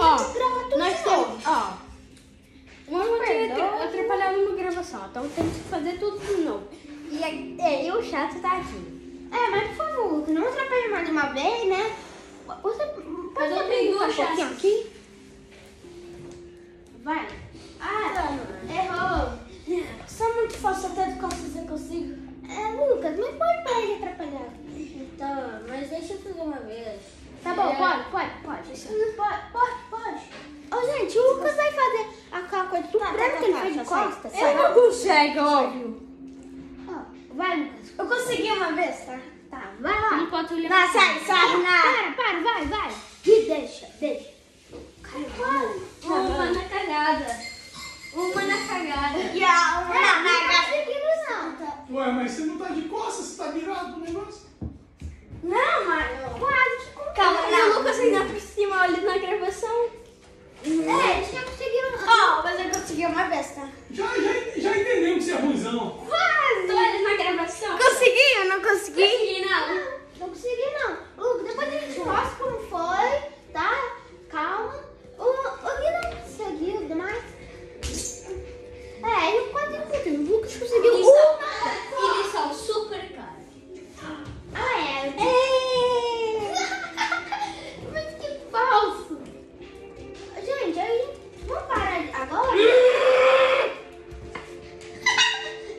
Ó, tudo nós temos, ó. Uma vez Perdoa. atrapalhado numa gravação, então temos que fazer tudo de novo. E, é, e o chato tá aqui. É, mas por favor, não atrapalhe mais uma vez, né? Você pode eu abrir tenho um duas pouquinho aqui? Vai. Ah, errou. Só muito fácil até de eu consigo. É, Lucas, mas pode de atrapalhar. Tá, mas deixa eu fazer uma vez. Tá bom, É. pode, pode, pode. Pode, pode, pode. Ô, gente, o Lucas vai fazer aquela coisa do Tá, branco tá, que ele tá, fez tá, de sai. costas. Ele não consegue, óbvio. Ó, vai, Lucas. Eu consegui uma vez, tá? Tá, vai lá. Não pode olhar. Vai, sai, sai, Para, para, vai, vai. E deixa, deixa. Uma na cagada. Uma na cagada. E a uma na não, tá? Ué, mas você não tá de costas, você tá virado no negócio. Não, mano. Quase que Calma, não. eu não consegui ir por cima, olha na gravação. É, eles já conseguiram. Ó, mas eu consegui uma tá? Já, já, já entendemos que você é ruimzão. Quase. Tu olha na gravação. Consegui, eu não consegui. Consegui, não. Não consegui, não. Lucas, depois a gente mostra como foi, tá? Calma. O, o Gui não conseguiu, demais. É, ele quase não conseguiu. O Lucas conseguiu Eles uma. são, eles são super caros. Ah, é. Mas que falso. Gente, aí, vamos parar agora?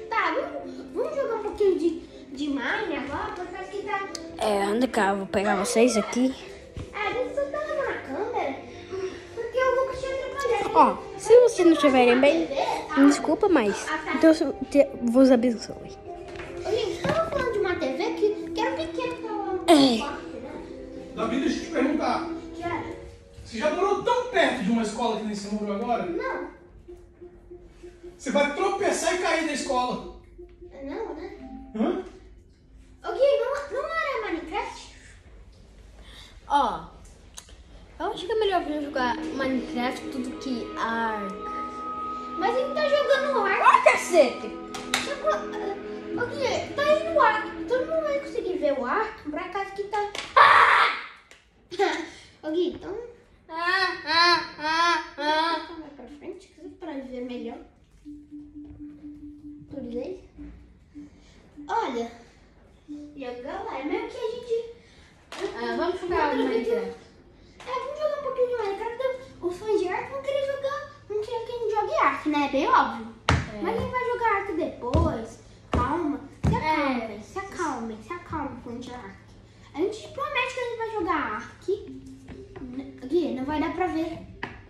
tá, vamos, vamos jogar um pouquinho de, de Mine agora, porque aqui tá... É, anda cá, eu vou pegar vocês aqui. É, tá. Ó, se vocês não estiverem bem, me desculpa, mas Deus te- vos abençoe. Gente, tava falando de uma TV que, que era pequena, que tava lá no É. quarto, né? Davi, deixa eu te perguntar. Que era? Você já morou tão perto de uma escola que nem você morou agora? Não, Você vai tropeçar e cair da escola. não, né? Hã? Ô, Gui, não, não era Minecraft? Ó, eu acho que é melhor vir jogar Minecraft do que Ark. Mas ele tá jogando no ar. Ó, cacete! Ô, Gui, tá aí no ar. Todo mundo vai conseguir ver o ar. Por acaso que tá. Ô, Gui, então. Ah, ah, ah, ah. Vai pra frente, pra ver melhor. Tudo isso. Olha. Jogar lá. É mesmo que a gente. Ah, vamos jogar Minecraft. É, vamos jogar um pouquinho de Minecraft. Os fãs de Ark vão querer jogar. Não quer que a gente jogue Ark, né? É bem óbvio. É. Mas gente vai jogar Ark depois. Se acalma, É. Se acalma, se acalma, fã de Ark. A gente promete que a gente vai jogar Ark. Gui, não vai dar pra ver.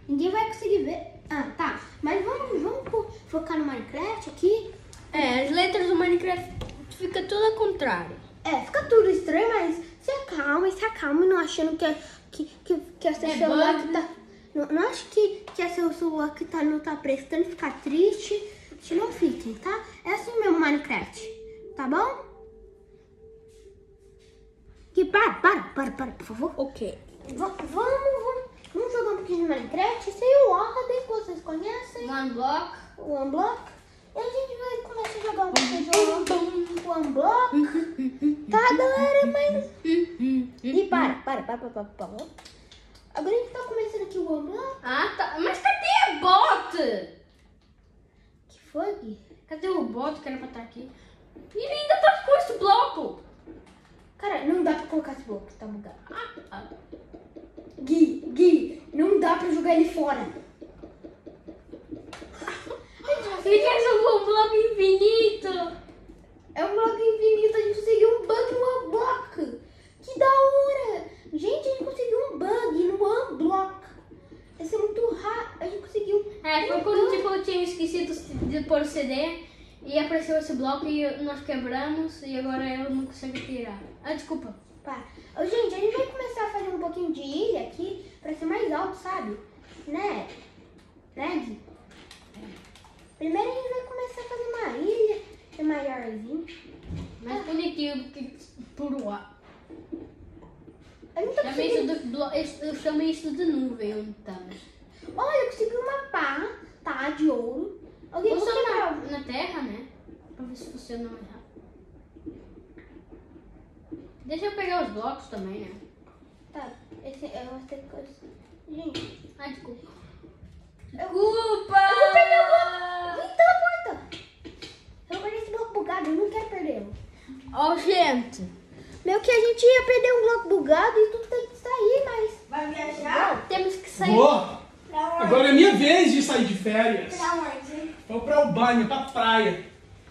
Ninguém vai conseguir ver. Ah, tá. Mas vamos, vamos fo- focar no Minecraft aqui. É, as letras do Minecraft fica tudo ao contrário. É, fica tudo estranho, mas se acalma, se acalma, não achando que, é- que, que, que essa É celular que tá. Não, não acho que, que essa celular que tá, não tá prestando ficar triste. Se não fiquem, tá? É assim mesmo Minecraft. Tá bom? Que para, para, para, para, por favor. Ok. Va- vamos, vamos, vamos jogar um pouquinho de Minecraft. Aí é o Ordem, que vocês conhecem. One block. O Unblock. E a gente vai começar a jogar um pouquinho de o Unblock. Tá, galera? Mas. E para, para, para, para, para, para. Agora a gente tá começando aqui o Unblock. Ah, tá. Mas cadê a bot? Cadê o bot que era pra estar aqui? E ele ainda tá com esse bloco. Cara, não dá pra colocar esse bloco, tá bugado. Ah, ah. Gui, Gui, não dá pra jogar ele fora. Ele quer jogar um bloco infinito. É um bloco infinito, a gente conseguiu um bug no Unblock. Que da hora! Gente, a gente conseguiu um bug no Unblock. Esse é muito raro. A gente conseguiu. É, foi quando tipo, eu tinha esquecido de pôr o CD e apareceu esse bloco e nós quebramos e agora eu não consigo tirar. Ah, desculpa. Pá. Ô, gente, a gente vai começar a fazer um pouquinho de ilha aqui pra ser mais alto, sabe? Né? Né, Gui? Primeiro a gente vai começar a fazer uma ilha que é maiorzinho. Mais bonitinho do que por ar. Eu, não tô isso de blo... eu chamo isso de nuvem onde estamos. Olha, eu consegui uma pá, tá, de ouro. Alguém Vou só na, na terra, né? Pra ver se funciona mais rápido. Deixa eu pegar os blocos também, né? Tá, esse é uma coisa. Gente. Ai, desculpa. Desculpa! Eu vou perder o bloco! Então, Vem pela porta! Eu perdi esse bloco bugado, eu não quero perder. Ó, oh, gente. Meu que a gente ia perder um bloco bugado e tudo tem que sair, mas. Vai viajar? Temos que sair. Vou. Agora é minha vez de sair de férias. Pra onde? Vou pra Albânia, pra praia.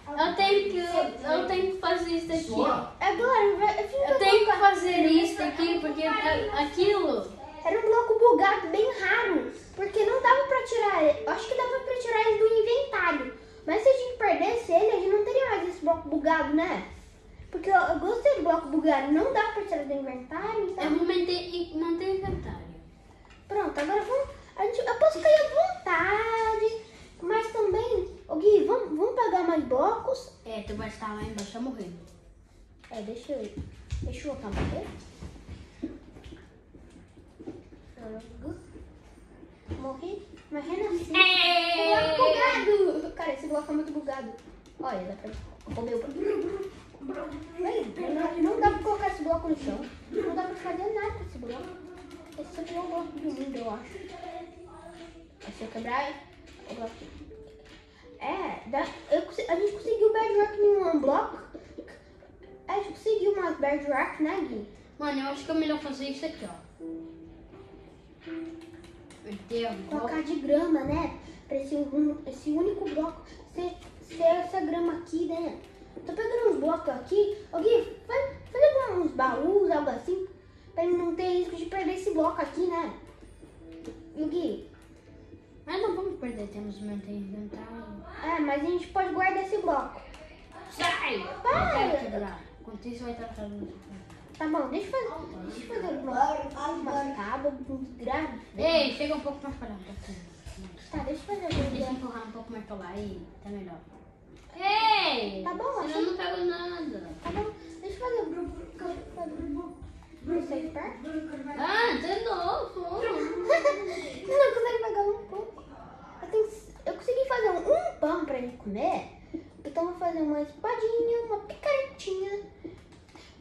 Eu tenho que, eu tenho que fazer isso aqui. Sua? É agora, vai, eu tenho que fazer isso aqui porque é aquilo era um bloco bugado bem raro, porque não dava pra tirar, eu acho que dava pra tirar ele do inventário. Mas se a gente perdesse ele, a gente não teria mais esse bloco bugado, né? Porque eu, eu gostei do bloco bugado, não dá pra tirar do inventário, então... Eu vou manter, manter inventário. Pronto, agora vamos. A gente, eu posso cair à vontade, mas também. Ô Gui, vamos, vamos pegar mais blocos. É, tu vai estar lá embaixo morrendo. É, deixa eu. Deixa eu botar morrer. Morri, mas renasci. É. Bloco bugado! Cara, esse bloco é muito bugado. Olha, dá pra. Roubei o. Não, não dá pra colocar esse bloco no chão. Não dá pra fazer nada com esse bloco. Esse aqui é o bloco do mundo, eu acho. Aí se eu quebrar, o bloco. É, dá, eu, a gente conseguiu bedrock em um bloco. A gente conseguiu umas bedrock, né, Gui? Mano, eu acho que é melhor fazer isso aqui, ó. Colocar de grama, né? Pra esse, esse único bloco ser, ser essa grama aqui, né? Tô pegando uns blocos aqui. Ô Gui, faz, faz uns baús, algo assim. Pra ele não ter risco de perder esse bloco aqui, né? E o Gui, Mas não vamos perder, temos que manter inventário. é, mas a gente pode guardar esse bloco. Sai! Para! Não quero quebrar. Enquanto isso vai estar fazendo. Tá bom, deixa eu fazer, deixa eu fazer algumas, umas tábuas, uns graves. Ei, chega um pouco mais para lá. Tá, deixa eu fazer Deixa eu empurrar um pouco mais para lá aí, tá melhor. Ei! Tá bom, Senão eu não pego nada. Tá bom, deixa eu fazer. Deixa eu fazer. Isso aí, perto? Ah, de novo! Você não consegue pegar um pouco. Eu, tenho- eu consegui fazer um, um pão pra gente comer. Então eu vou fazer uma espadinha, uma picaretinha.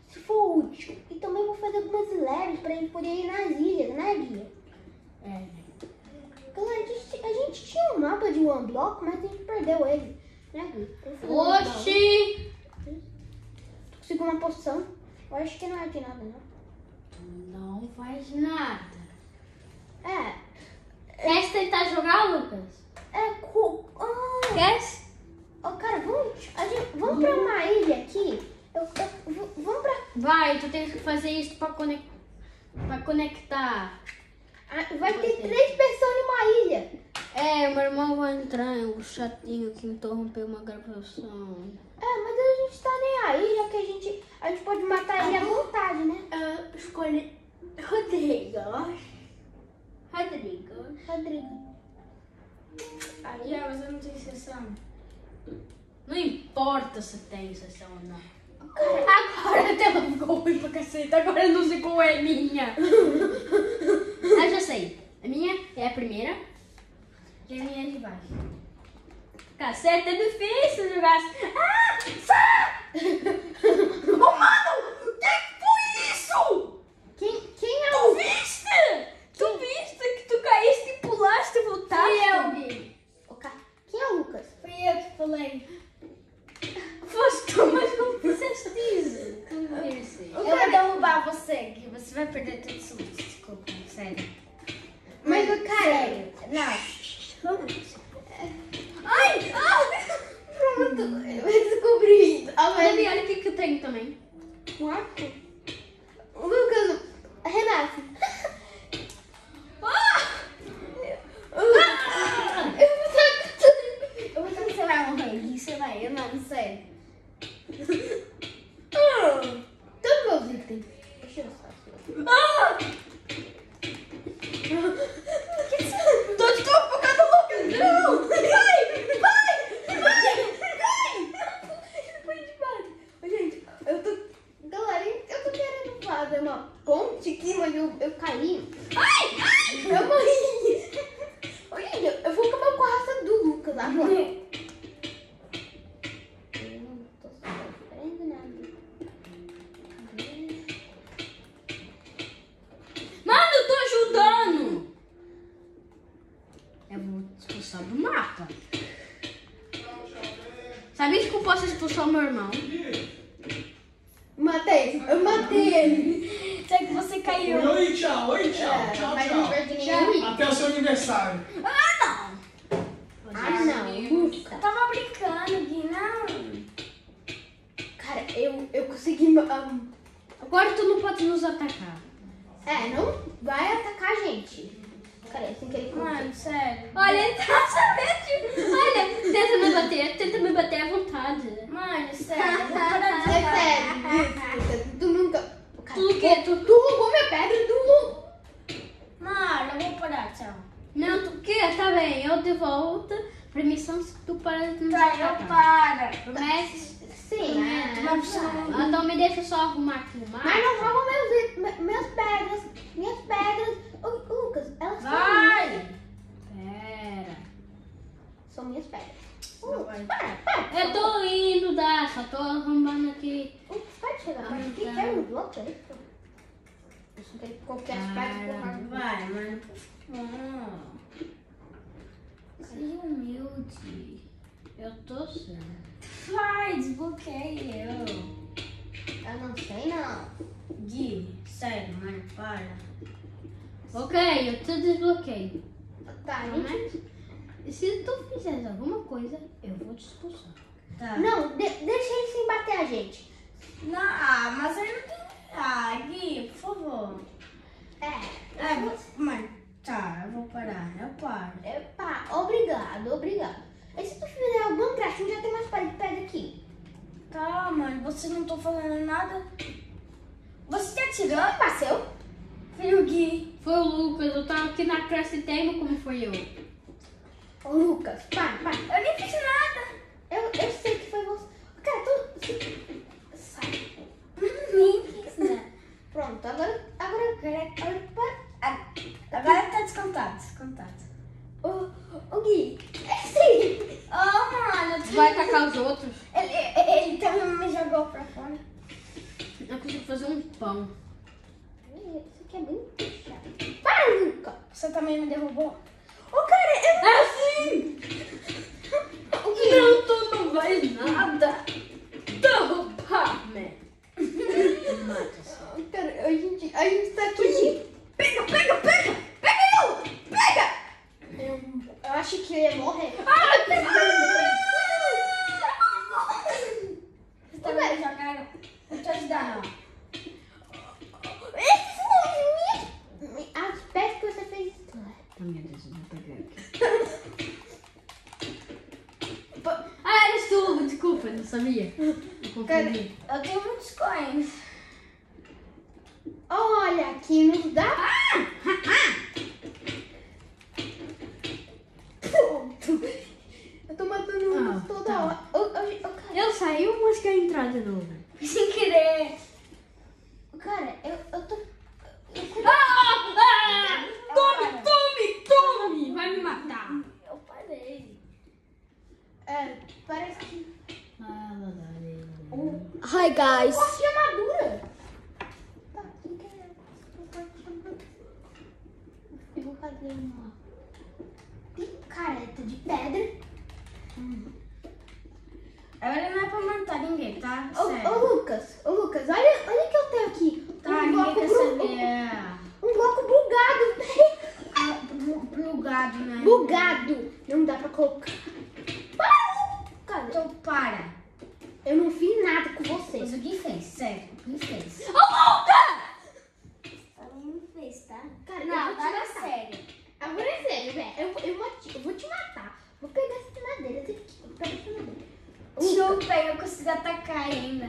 Se for útil. E também vou fazer algumas leves pra gente poder ir nas ilhas, né, Guia? É. Galera, a gente, a gente tinha um mapa de One Block, mas a gente perdeu ele. Né, Gui? Eu fui no baú. Oxi! Consegui uma poção. Eu acho que não é de nada, não. Não faz nada. É. Quer tentar jogar, Lucas? É. Co... Ah, Quer? Ô, cara, vamos, a gente, vamos pra uma ilha aqui. Eu, eu- v- vamos pra. Vai, tu tens que fazer isso pra, conec... pra conectar. ah, Vai ter três pessoas numa ilha. É, meu irmão vai entrar, o chatinho que É, mas a gente tá nem aí, já que a gente, a gente pode matar ele à vontade, né? Eu escolhi Rodrigo. Rodrigo. Rodrigo. Aí já, mas eu não tenho sessão. Não importa se tem sessão ou não. Agora a tela ficou ruim pra caceta, agora eu não sei qual é a minha. ah, já sei. A minha é a primeira e a minha é de baixo. Caceta, é difícil jogar assim. Ah! Sá! Ô, mano! O que foi isso? Quem, quem é Tu o. viste? Tu viste que tu caíste e pulaste e voltaste? Gui. o ca- Quem é o Lucas? Fui eu que falei. Foste tu, mas como fizeste isso? Tu viste? Eu vou derrubar você, Gui. Você vai perder tudo isso. Desculpa, sério. Mas o cara. Sério. Não. Ai! Ah! Pronto! Eu descobri. Ah, Olha, o que, que eu tenho também. Um arco? O Lucas. Renato. Ah! Eu vou vou que você vai morrer, Gui. Você vai. Eu não, sério. Ah! Todos meus itens. Deixa eu só. Ah! Tô te focando Lucas! Não! Vai! Vai! Vai! Foi demais. Ô, Gente, eu tô. Galera, eu tô querendo fazer uma ponte aqui, mas eu, eu caí. Ai! Ai! Eu morri! Gente, eu- vou acabar com a raça do Lucas agora. Eu não tô sofrendo nada. Mano, eu tô ajudando! expulsão do mapa. Sabia que eu posso expulsar meu irmão? Matei, eu matei ele. Que você caiu. Oi, tchau, oi, tchau. É, tchau, tchau. tchau. Até o seu aniversário. Ah, não. Ah, não. Tava brincando, Gui, não. Cara, eu, eu consegui... Um... Ah, Agora tu não pode nos atacar. É, não vai atacar a gente. Mano, sério. Olha, ele tá sabendo. Olha, tenta me bater, tenta me bater à vontade. Mano, sério. É sério, tu nunca. Tu o quê? Tu, Tu roubou minha pedra, tu roubou. Mano, eu vou parar, tchau. não, tu o quê? Tá bem, eu de volta. Permissão se tu parar de me Tá, eu para. Promete? Sim, né? Mas Então me deixa só arrumar aqui. Mas não rouba meus, it- me- minhas pedras. Minhas pedras. Ô, Lucas, elas são Vai! minhas. Pera. Não Lucas, vai. para, para. Eu tô indo, dá, só tô arrumando aqui. Lucas, pode chegar perto aqui. tá. Quer um bloco aí? Só quero qualquer por Vai, mano. Hum. Seja humilde. Eu tô certo. Vai, desbloqueia eu. Eu não sei, não. Gui, sério, mano, para. Ok, eu te desbloqueio. Tá, a gente... Se tu fizeres alguma coisa, eu vou te expulsar. Tá. Não, de- deixa ele sem bater a gente. Não, ah, mas aí não tem. Ah, Gui, por favor. É. É, vou- mano, tá, eu vou parar, eu paro. Epa, obrigado, obrigado. E se tu fizer algum tracinho, já tem mais parede de pedra aqui. Tá, mano, você não tô fazendo nada. Você tá tirando, Passeu? filho Gui? Foi o Lucas, eu tava aqui na classe Temo, como foi eu? Ô, Lucas, para, para. Eu nem fiz nada. Eu, eu sei que foi você. Cara, tu. Sai. Nem fiz nada. Pronto, agora. Agora. Agora. para. Agora tá descontado, descontado. Ô, ô Gui. É sim. Oh, mano, vai atacar os outros? ele, ele também me jogou pra fora. Eu consigo fazer um pão. Isso aqui é bem chato. Para, Luca. Você também me derrubou? Ô, cara, eu. É assim! O Gui. Não, tu não vai nada derrubar-me. Mata-se. Cara, a gente, a gente tá aqui. Pega, pega, pega! Pega eu! Pega! Eu, eu acho que eu ia morrer. Você também me jogaram? Não te ajudar, não. Esse foi minha- As peças que você fez. Tá, meu Deus, eu vou pegar aqui. Ah, eres tu! Desculpa, não sabia. Eu confundi. Eu tenho muitos coins. Olha, aqui nos dá. Pronto. Eu tô matando Ah, uns toda tá. hora. Ô, ô, ô, cara, Eu saí, mas quero entrar de novo. Sem querer. cara, eu, eu tô. Ah! ah! Tome, tome, tome! Vai me matar. Eu parei. É, parece que. Hi, guys. Corte de armadura. Tá. Eu vou fazer uma picareta de pedra. Agora não é pra matar ninguém, tá? Ô, ô, Lucas, ô, Lucas, olha, olha o que eu tenho aqui. Tá, um, bloco quer saber. um bloco bugado. Ah, bu- Plugado, né? bugado. Não dá pra colocar. Para! Cara, Então para. eu não fiz nada com você. Mas o Gui fez, sério. O Gui fez. Também não fez, tá? Cara, eu Não, vou te agora é matar. sério. Agora é sério, velho. Eu, eu, vou te, eu vou te matar. Vou pegar essa madeira aqui. Vou pegar essa madeira. Chupa, eu consigo atacar ainda.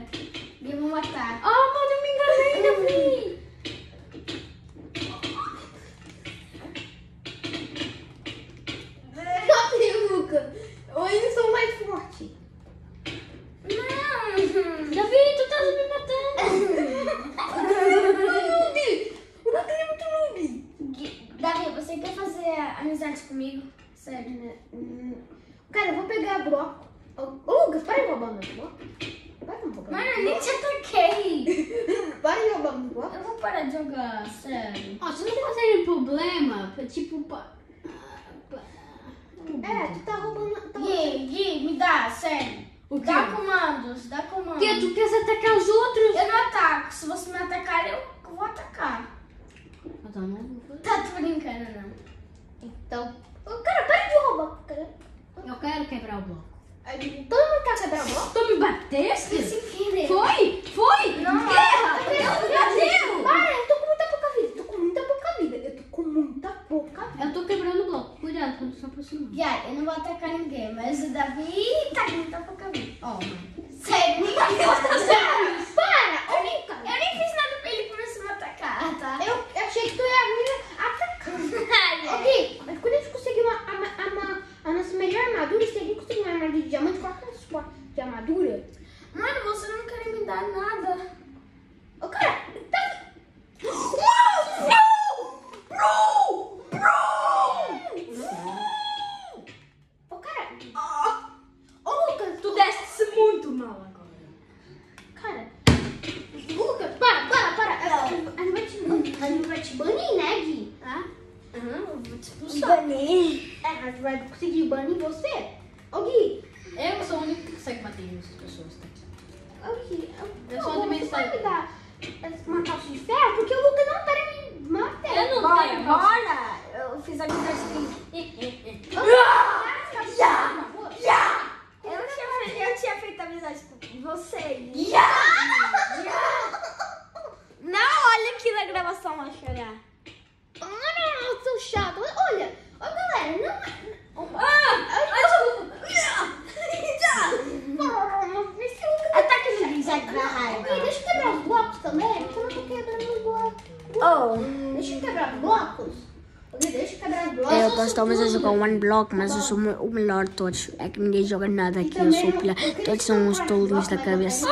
só One Block, mas eu sou o melhor de todos. É que ninguém joga nada aqui, eu sou o pilar. Todos são uns tolos da cabeça.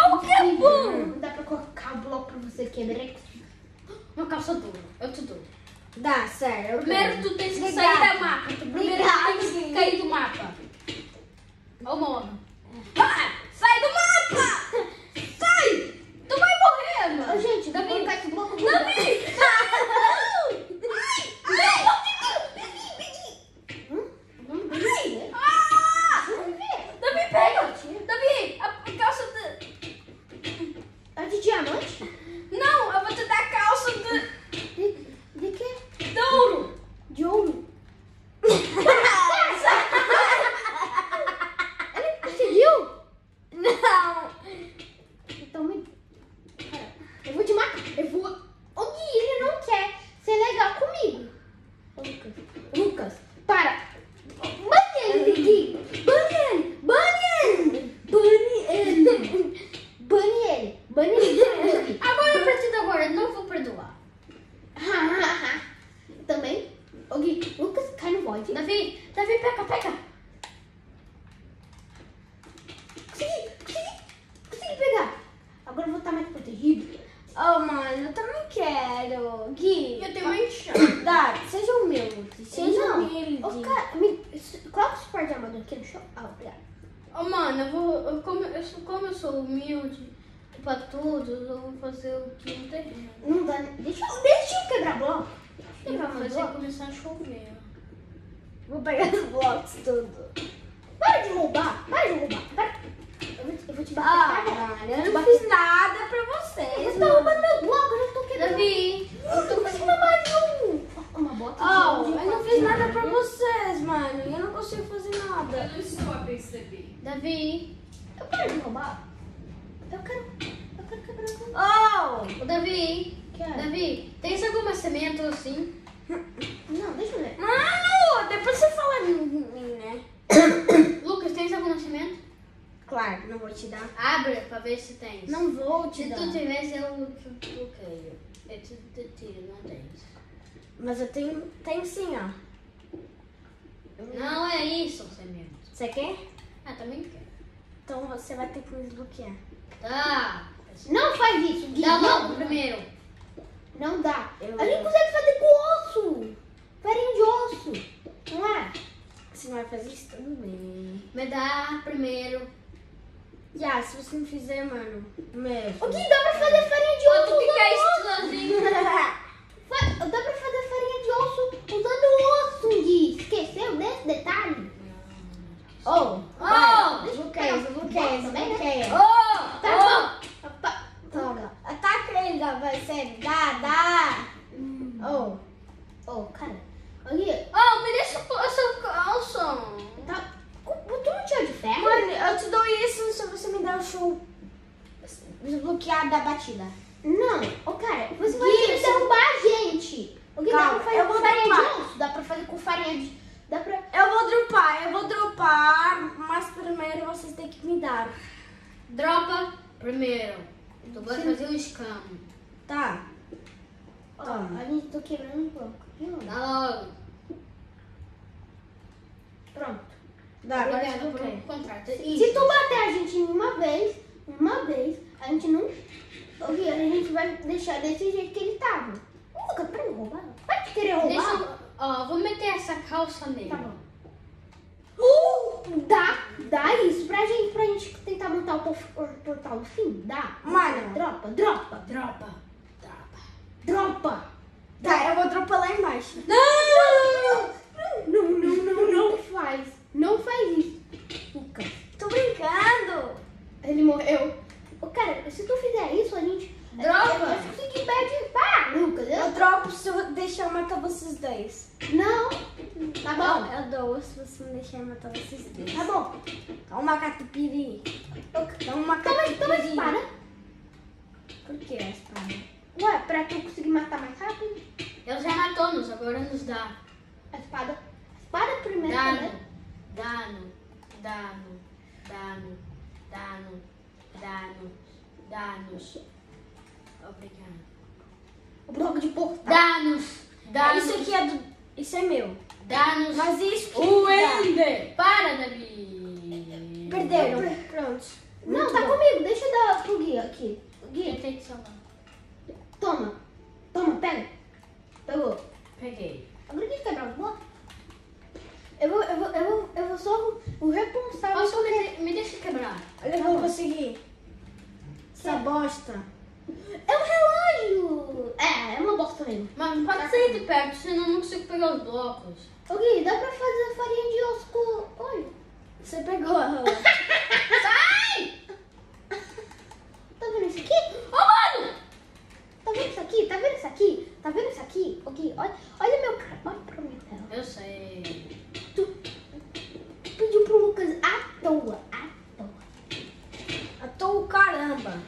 Eu Eu... eu deixar eu matar vocês dois. Não. Tá Não, bom. eu dou se você me deixar eu matar vocês dois. Tá bom. Dá uma catupiri. Dá uma Toma, catupiri. toma a espada. Por que a espada? Ué, pra tu conseguir matar mais rápido. Ele já matou-nos, agora nos dá. A espada. A espada primeiro, Dano. né? Dano. Dano. Dano. Dano. Dano. Danos. Obrigado. O bloco de portal. Danos. Danos. Isso aqui é do. Isso é meu. Danos. Mas isso O. Ender. Para, Davi. Perderam. Pronto. Não, tá bom. comigo. Deixa eu dar pro Gui aqui. Gui, tem que salvar? toma. Toma, pega. Pegou. Peguei. Agora tem que quebrar os blocos. Eu vou, eu vou, eu vou, eu vou só o responsável. Posso me, me deixa quebrar? Eu vou conseguir. Essa bosta. É um relógio. É, é uma bosta mesmo. Mas pode sair de perto, senão eu não consigo pegar os blocos. Gui, dá pra fazer farinha de osso com óleo. Você pegou a rola. Sai! Tá vendo isso aqui? Ô, mano! Tá vendo isso aqui? Tá vendo isso aqui? Tá vendo isso aqui? Gui, olha, olha meu cara. Olha pra minha tela. Eu sei. Tu pediu pro Lucas à toa. À toa. Tô o caramba.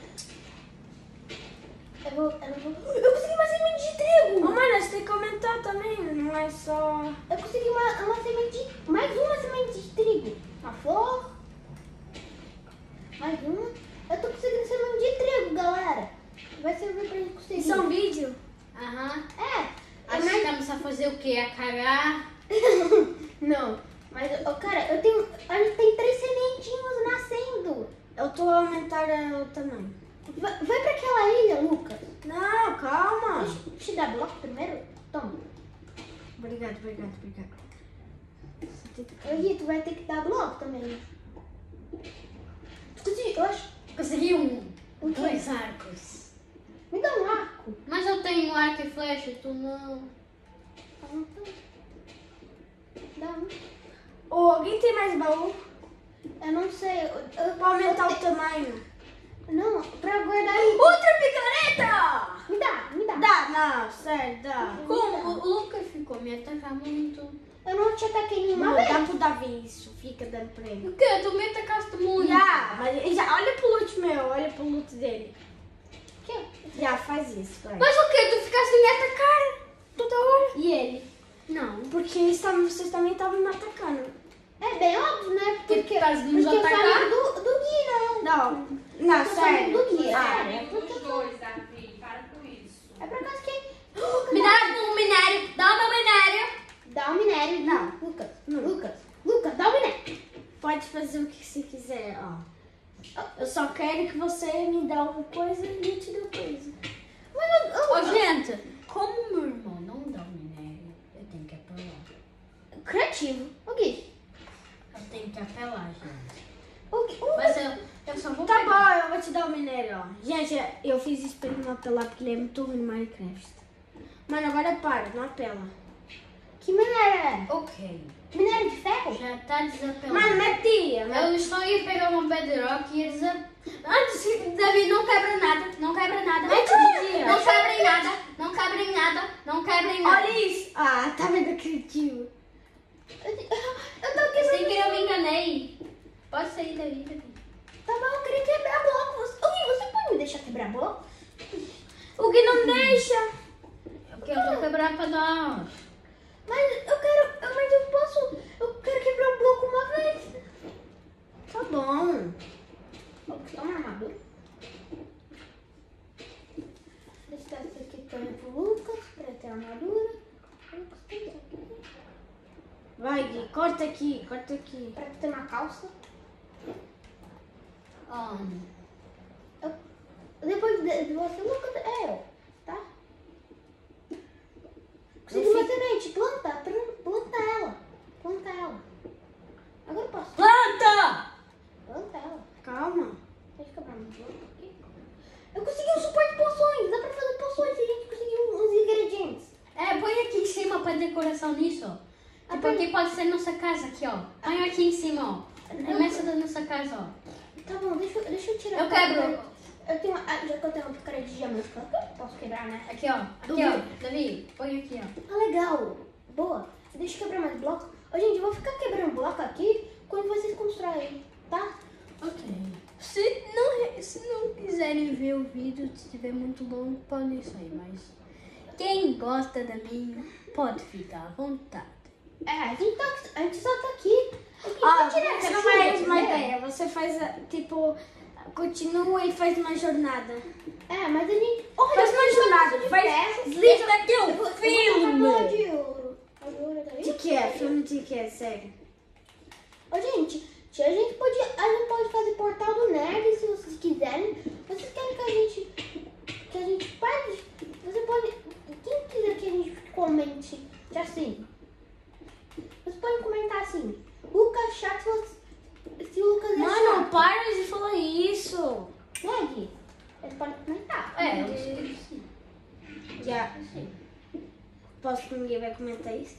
Eu vou, eu não vou... Eu consegui uma semente de trigo! Ô, mano, você tem que aumentar também, não é só. Eu consegui uma, uma semente de... Mais uma semente de trigo. Uma flor. Mais uma. Eu tô conseguindo semente de trigo, galera. Vai servir pra gente conseguir. Isso é um vídeo? Aham. É. é que mais... estamos a fazer o quê? A cagar? não. Mas, cara, eu tenho... A gente tem três sementinhos nascendo. Eu tô a aumentar é, o tamanho. Vai, vai pra aquela ilha, Lucas. Não, calma. Deixa eu te dar bloco primeiro. Toma. Obrigado, obrigado, obrigado. Gui, tu vai ter que dar bloco também. Eu acho... Consegui um. O? Dois arcos. Me dá um arco. Mas eu tenho arco e flecha, tu não. Bom, então. Dá um. Ô, alguém tem mais baú? Eu não sei. Eu, eu, Pra aumentar eu o tamanho. Não, pra guardar em... Outra picareta! Me dá, me dá. Dá, não, sério, dá. Como? O Lucas ficou me atacar muito. Eu não te ataquei nenhuma Não, vez. dá pro Davi isso, fica dando pra ele. O quê? Tu me atacaste muito. Já, mas já, olha pro loot meu, olha pro loot dele. Que? Já, faz isso, vai. Mas o quê? Tu ficaste me atacar toda hora. E ele? Não. Porque eles tavam- vocês também estavam me atacando. É bem óbvio, né? Que Porque, tá porque eu falei do, do Gui, não. Não, não, sério. do Gui. Ah, É, porque Os dois, Davi, para com isso. é por causa que... Me dá o minério. Dá o meu minério. Dá o minério. Não. Lucas, Não. Lucas, Lucas, dá o minério. Pode fazer o que você quiser, ó. Eu só quero que você me dá uma coisa e eu te dou coisa. Mas eu... eu- Ô, gente, como meu irmão não dá o minério, eu tenho que apelar. Criativo. O Gui. Eu tenho que apelar, gente. O Mas eu, eu só vou Tá pegar. bom, eu vou te dar o minério, ó. Gente, eu fiz isso pra ele não apelar porque ele é muito ruim no Minecraft. Mano, agora para, não apela. Que minério Ok. é? Minério de ferro? Já tá desapelado. Mano, metia, mas... Eu só ia pegar uma bedrock e desap... Antes, Davi, não quebra nada. Não quebra nada. De dia. Não quebra em nada. Não quebra em nada. Não quebra em nada. Olha isso! Ah, tá vendo criativo? Eu, eu tô quebrando... Sem querer eu me enganei. Pode sair daí, Pepe. Tá bom, eu queria quebrar bloco. Ui, você pode me deixar quebrar bloco? O que não deixa? É porque eu vou quebrar pra dar. Mas eu quero. Mas eu posso. Eu quero quebrar o bloco uma vez. Tá bom. Vou buscar uma armadura. Prestar essa tá aqui também pro Lucas, pra ter armadura. Vai, Gui, corta aqui, corta aqui. Pra ter uma calça. Ah, Depois de, de você, nunca é eu, tá? Consegui Eu uma semente, planta, plan- planta ela. Planta ela. Agora eu posso. Planta! Planta ela. Calma. Deixa eu quebrar meu aqui. Eu consegui um suporte de poções. Dá pra fazer poções se a gente conseguir um- uns ingredientes. É, põe aqui em cima pra decoração nisso, ó. Ah, Tipo, põe- aqui pode ser nossa casa, aqui, ó. Põe aqui em cima, ó. Começa da nossa casa, ó. Tá bom, deixa, eu- deixa eu tirar. Eu quebro. Eu tenho, ah, já que eu tenho uma picareta de diamante, eu posso quebrar, né? Aqui, ó. Aqui, Duvido. ó. Davi, põe aqui, ó. Ah, legal. Boa. Deixa eu quebrar mais bloco. Ô, gente, eu vou ficar quebrando bloco aqui quando vocês constroem, tá? Ok. Se não, se não quiserem ver o vídeo, se estiver muito longo, podem sair, mas quem gosta da minha, pode ficar à vontade. É, a gente, tá, a gente só tá aqui. Tirar você não chuva, mais uma entendeu? ideia. Você faz, tipo, continua e faz uma jornada. É, mas a gente... Faz uma um jornada. Faz, desliga daqui o filme. tacar bola de ouro. Que é? Filme de que é? Sério? Ô, gente, a gente pode, a gente pode fazer portal do nerd se vocês quiserem. Vocês querem que a gente, que a gente faz? Você pode, quem quiser que a gente comente assim, vocês podem comentar assim. Lucas chato se, o Lucas é Mano, chato. para de falar isso. Gui? Eles podem comentar. É, eu sei. Já. Posso que ninguém vai comentar isso?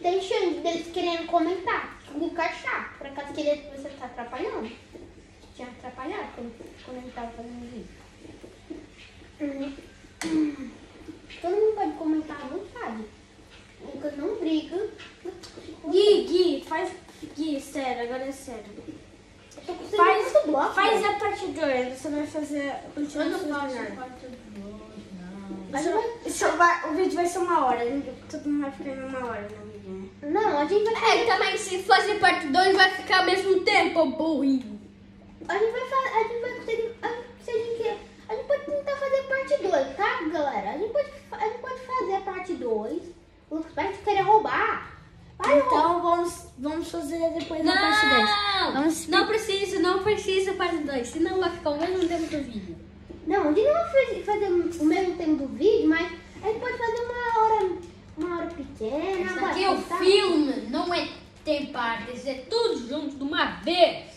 Tem chance deles querendo comentar. O Lucas é chato. Por acaso que ele, você tá atrapalhando? Tinha atrapalhado quando, quando a gente tava fazendo o vídeo. Uhum. Todo mundo pode comentar à vontade. Lucas não briga. Gui, Gui, faz. Gui, sério, agora é sério. Eu Faz, bloco. faz né? a parte 2, você vai fazer. Eu Continuar não fazendo faço nada. parte do não. Mas eu- Isso vai- o vídeo vai ser uma hora, todo mundo vai ficar em uma hora né? Não, a gente vai fazer. É, também se fazer parte 2 vai ficar ao mesmo tempo, burrinho. A gente vai fazer. A gente vai conseguir. A gente, se a gente quer. A gente pode tentar fazer parte 2, tá, galera? A gente pode, a gente pode fazer a parte 2. O vai querer roubar. Vai roubar. Então vamos, vamos fazer depois a parte 2. Não! Vamos Não precisa, não precisa parte 2, senão vai ficar ao mesmo tempo do vídeo. Não, a gente não vai fazer, o mesmo tempo do vídeo, mas a gente pode fazer uma hora, uma hora pequena. Isso aqui é o filme, não é tem partes, é tudo junto de uma vez.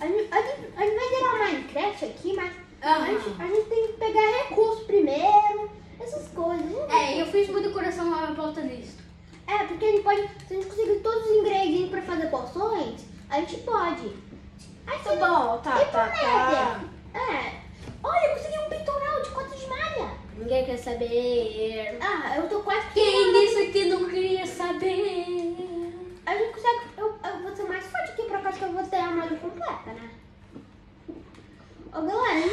A gente, a gente, a gente vai gerar o Minecraft aqui, mas a, Aham. gente, a gente tem que pegar recursos primeiro, essas coisas. É, eu fiz uma decoração à volta disso. É, porque a gente pode, se a gente conseguir todos os ingredientes pra fazer poções, a gente pode. Aí Tá bom, tá, tá, tá. É. Olha, eu consegui um peitoral de cota de malha. Ninguém quer saber. Ah, eu tô quase Quem disse que não queria saber? A gente consegue. Eu, eu vou ser mais forte aqui por causa que eu vou ter a armadura completa, né? Ô galera,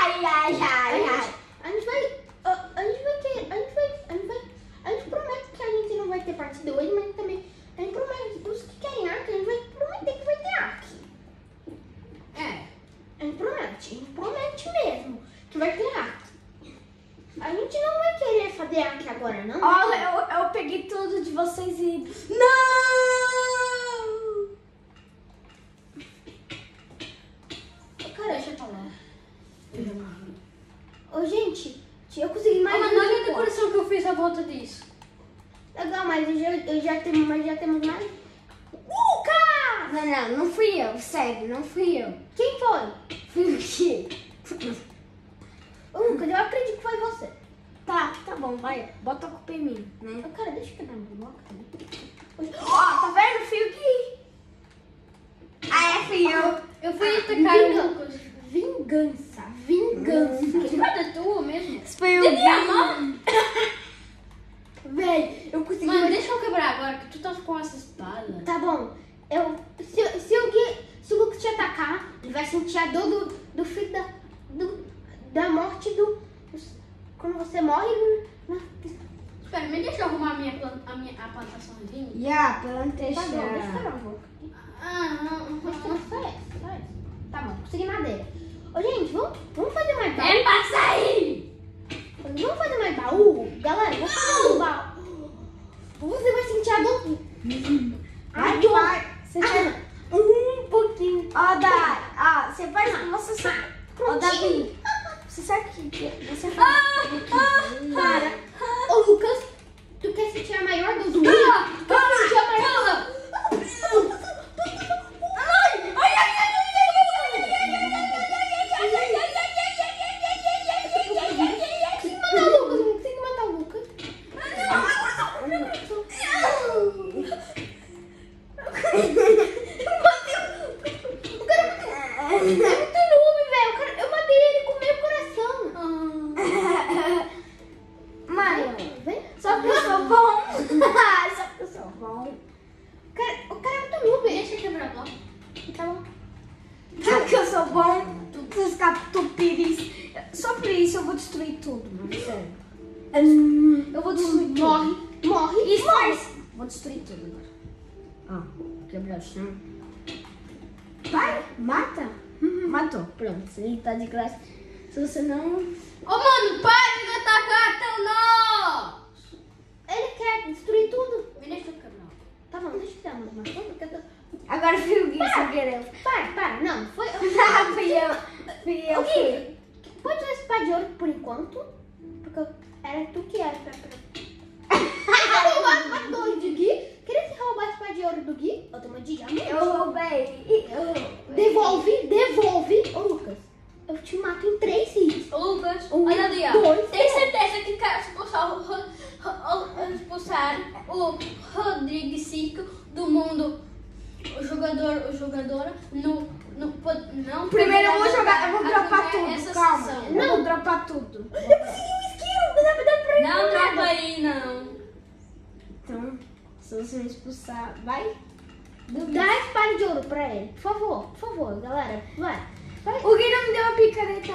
Ai, ai, ai, ai. a gente vai. A, gente vai ter. A gente vai. A gente vai. A gente promete que a gente não vai ter parte 2, mas também. A gente promete. Os que querem arco, a gente vai prometer que vai ter arco. É. A gente promete. A gente promete mesmo que vai ter arco. A gente não vai querer fazer arco agora, não. Olha, eu, eu peguei tudo de vocês e. Não! Cara, Deixa eu falar. Ô, gente, eu consegui Ah, mais mas um olha a suporte. decoração que eu fiz à volta disso. Legal, mas eu já, eu já temos, mas já temos mais. Lucas! Não, não, não fui eu, sério, não fui eu. Quem foi? Fui o quê? Ô, Lucas, eu acredito que foi você. Tá, tá bom, vai, bota a culpa em mim, né? Cara, deixa eu quebrar meu bloco também. Ó, tá vendo? Fui o quê? Ah, é, fui eu. Eu fui atacar o Lucas. Vingança, vingança. Que parte é tua mesmo? Isso foi o Tem a mão? Véi, eu consegui. Mano, deixa eu quebrar agora, que tu tá com essa espada. Tá bom. Eu, se, se, o Gui- se o Lucas te atacar, ele vai sentir a dor do, do filho da, do, da morte do. Quando você morre. Na, Espera, me deixa eu arrumar a minha, a minha a plantaçãozinha. Já, planteja. tá bom, deixa eu pegar um pouco. Ah, não, Mas não. só essa, só essa. Tá bom, consegui madeira. Ô, gente, vamos, vamos fazer mais baú? É pra sair! Vamos fazer mais baú? Galera, vamos fazer mais baú. Você vai sentir a dor. Ai, vai, vai. Você vai. Ah, um pouquinho. Ó, Dai. Ó, você faz... Ah, tá. você sabe. Ó, Davi. Você sabe que... É? Você faz... Ah, ah, para. Ô, Lucas, tu quer sentir a maior dor do mundo? Calma, calma, calma. Fui eu. O Gui, pode usar esse pá de ouro por enquanto? Porque era tu que era pra... roubar esse pá de ouro do Gui? Queria que roubar esse pá de ouro do Gui? Eu tomo de diamante. Eu roubei. Eu roubei. Devolve, devolve. Ô, Lucas, eu te mato em três hits. Ô, Lucas, Um, olha ali, ó. dois, Tem certeza que quer expulsar o, o- expulsar o Rodrigo 5 do mundo? O jogador, o jogador no, no, não Primeiro eu vou jogar, eu vou dropar tudo. Calma. sessão. Eu vou dropar tudo. Eu consegui um esquilo, dá pra dar pra ele. Não dropa aí, não. Então, se você me expulsar, vai. Dá esse pá de ouro pra ele, por favor, por favor, galera. Vai. vai. O Gui não me deu a picareta.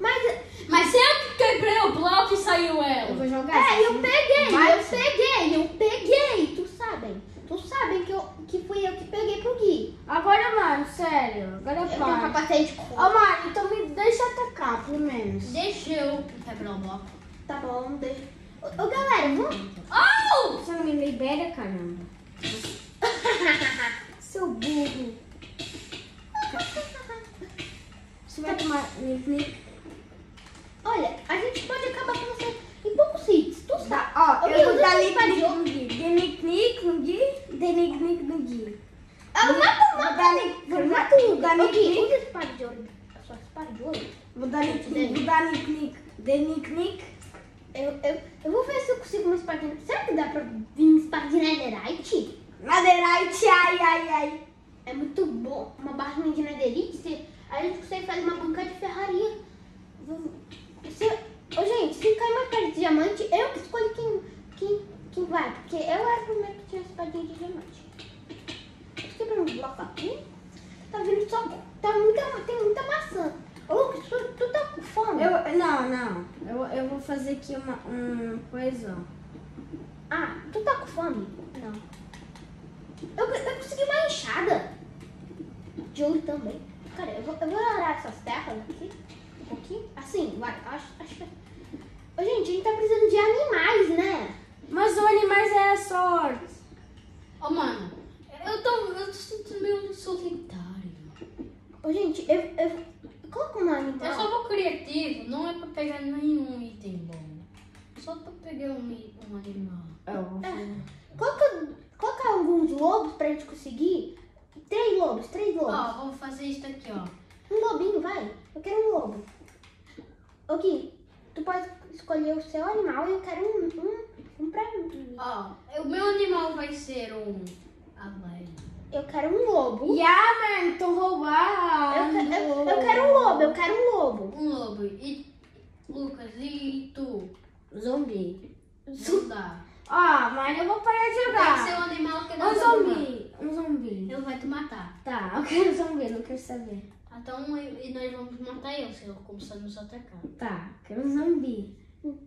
Mas, Mas eu que quebrei o bloco e saiu Eu ela. vou jogar. é, eu peguei, eu peguei, eu peguei. Tu sabem, tu sabem que, eu, que fui eu que peguei pro Gui. Agora, mano, sério. Agora Eu tenho para. capacete Ô, com. mano, então me deixa atacar, pelo menos. Deixa eu quebrar o bloco. Tá bom, deixa. Ô, ô, galera, vamos. Oh! Você não me libera, caramba. Seu burro. Você vai tomar Olha, a gente pode acabar com você poucos hits, tu sabe. Ó, eu vou dar de nick ouro. no Gui. Nick no Gui. Ah, mata, mata. Vou Mata o nick. usa pá de ouro. A sua espada de ouro. Vou dar nick, vou dar nick nick. Eu, eu, eu vou ver se eu consigo uma espadinha. Será que dá pra vir espadinha netherite? Madeirite, ai, ai, ai. É muito bom. Uma barrinha de netherite. Aí a gente consegue fazer uma bancada de ferraria. Se, ô, gente, se cair uma pedra de diamante, eu que escolho quem, quem, quem vai. Porque eu era o primeiro que tinha espadinha de diamante. Tô quebrando um bloco aqui. Tá vindo só. Tá muita, tem muita maçã. Ô, Lucas, tu, tu tá com fome? Eu, não, não. Eu, eu vou fazer aqui uma um coisa. Ah, tu tá com fome? Não. Eu, eu consegui uma enxada. De ouro também. Cara, eu vou, eu vou arar essas terras aqui. Um pouquinho. Assim, vai. Acho, acho que... Ô, gente, a gente tá precisando de animais, né? Mas o animais é a sorte. Ô, mano, eu tô, eu tô sentindo meio solitário. Ô, gente, eu... eu coloca um animal. Eu só vou criativo, não é pra pegar nenhum item bom. Só pra pegar um, um animal. Eu Coloca, coloca alguns lobos pra gente conseguir. Três lobos, três lobos. Ó, vou fazer isso aqui, ó. Um lobinho, vai. Eu quero um lobo. Ô, Gui, tu pode escolher o seu animal e eu quero um, um, um pra mim. Ó, o meu animal vai ser um abelha. Eu quero um lobo. Yeah, man, tô roubando. Eu, eu, eu quero um lobo, eu quero um lobo. Um lobo. E Lucas, e tu? Zumbi. Não dá. Ó, mas eu vou parar de Tem que ser jogar. um animal que dá Um jogar. zumbi. Um zumbi. Ele vai te matar. Tá, eu quero zumbi, não quero saber. Então, e e nós vamos matar ele se ele começar a nos atacar. Tá, quero um zumbi.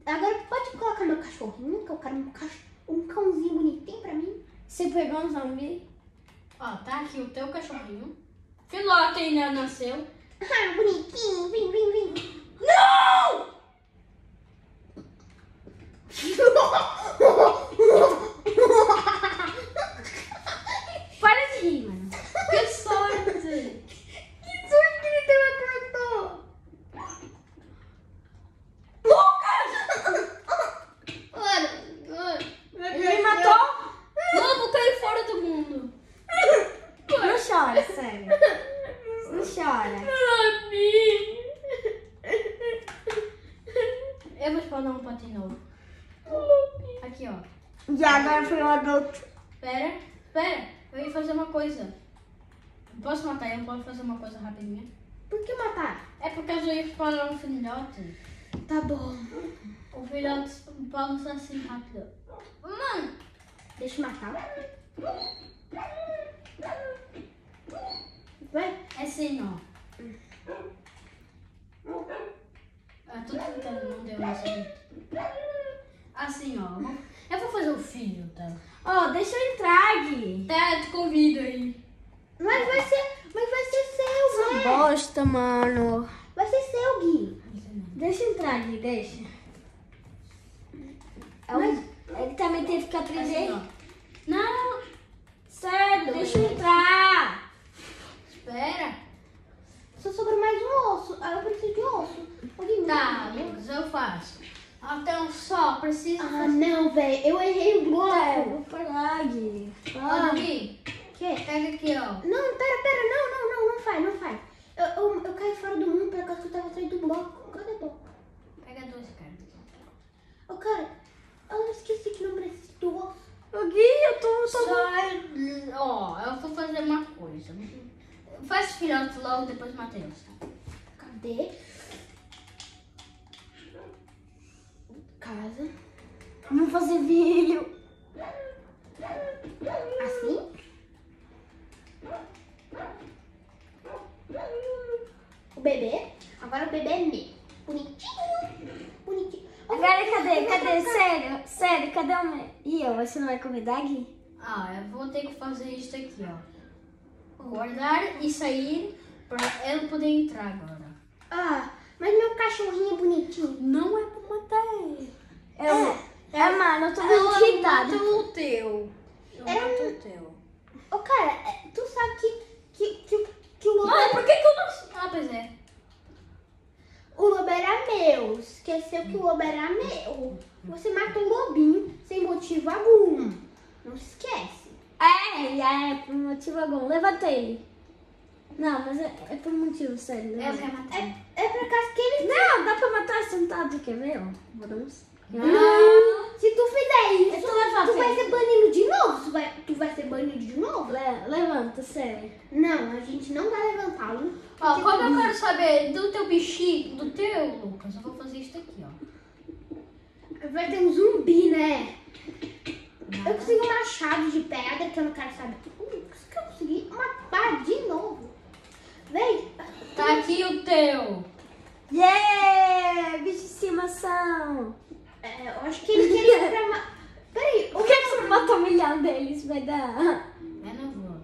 Agora pode colocar meu cachorrinho, que eu quero um, cach... um cãozinho bonitinho pra mim. Você pegou um zumbi? Ó, tá aqui o teu cachorrinho. Filhote ainda nasceu. Ah, bonitinho, vem, vem, vem. Para milhão deles vai dar. Eu não vou.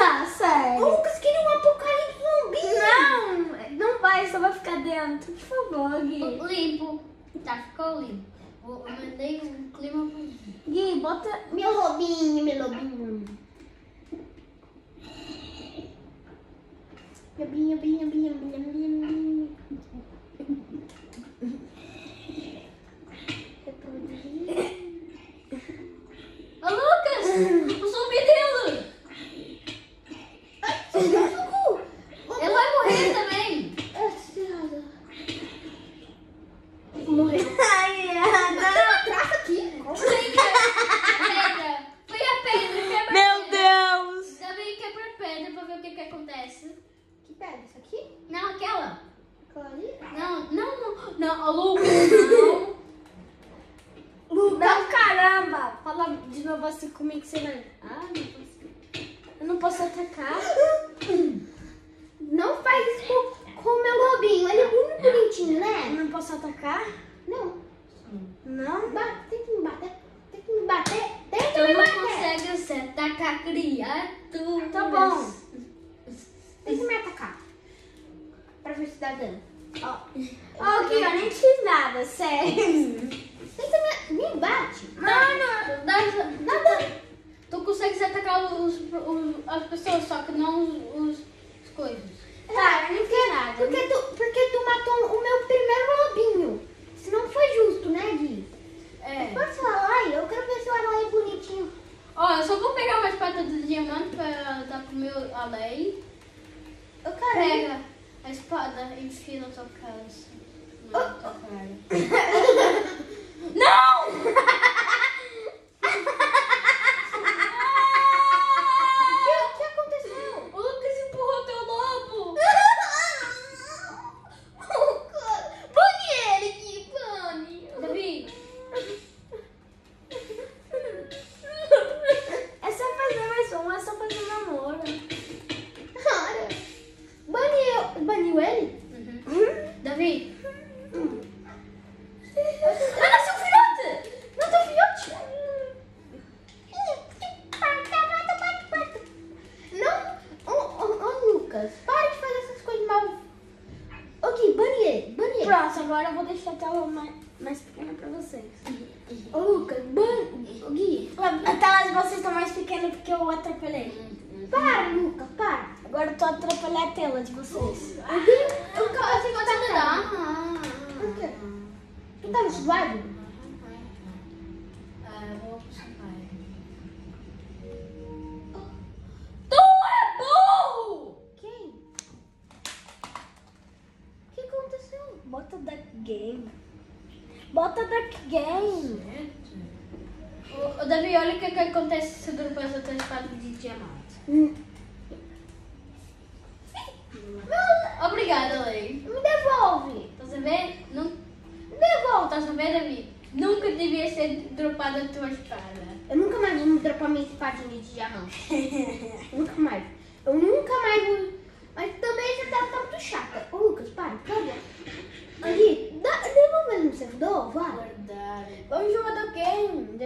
Ah, sério. O Lucas queria um apocalipse zumbi. Não, não vai, só vai ficar dentro. Por favor, Gui. Limpo. Tá, ficou limpo. Eu mandei um clima pro Gui. Bota... Meu lobinho, meu lobinho. Lobinho, lobinho, lobinho, lobinho, lobinho.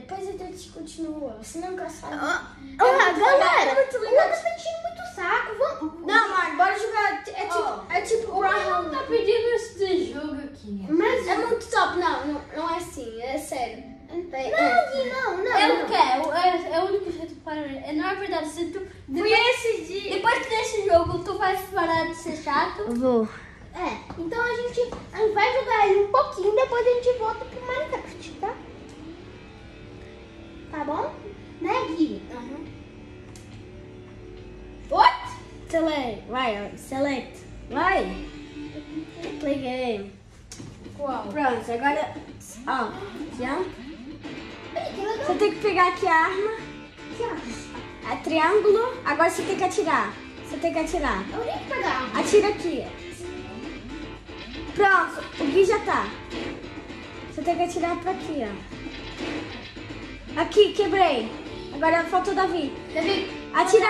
Depois a gente continua. Você não quer saber. Ah, muito legal, galera, Aqui, quebrei. Agora falta o Davi. Davi, Atira.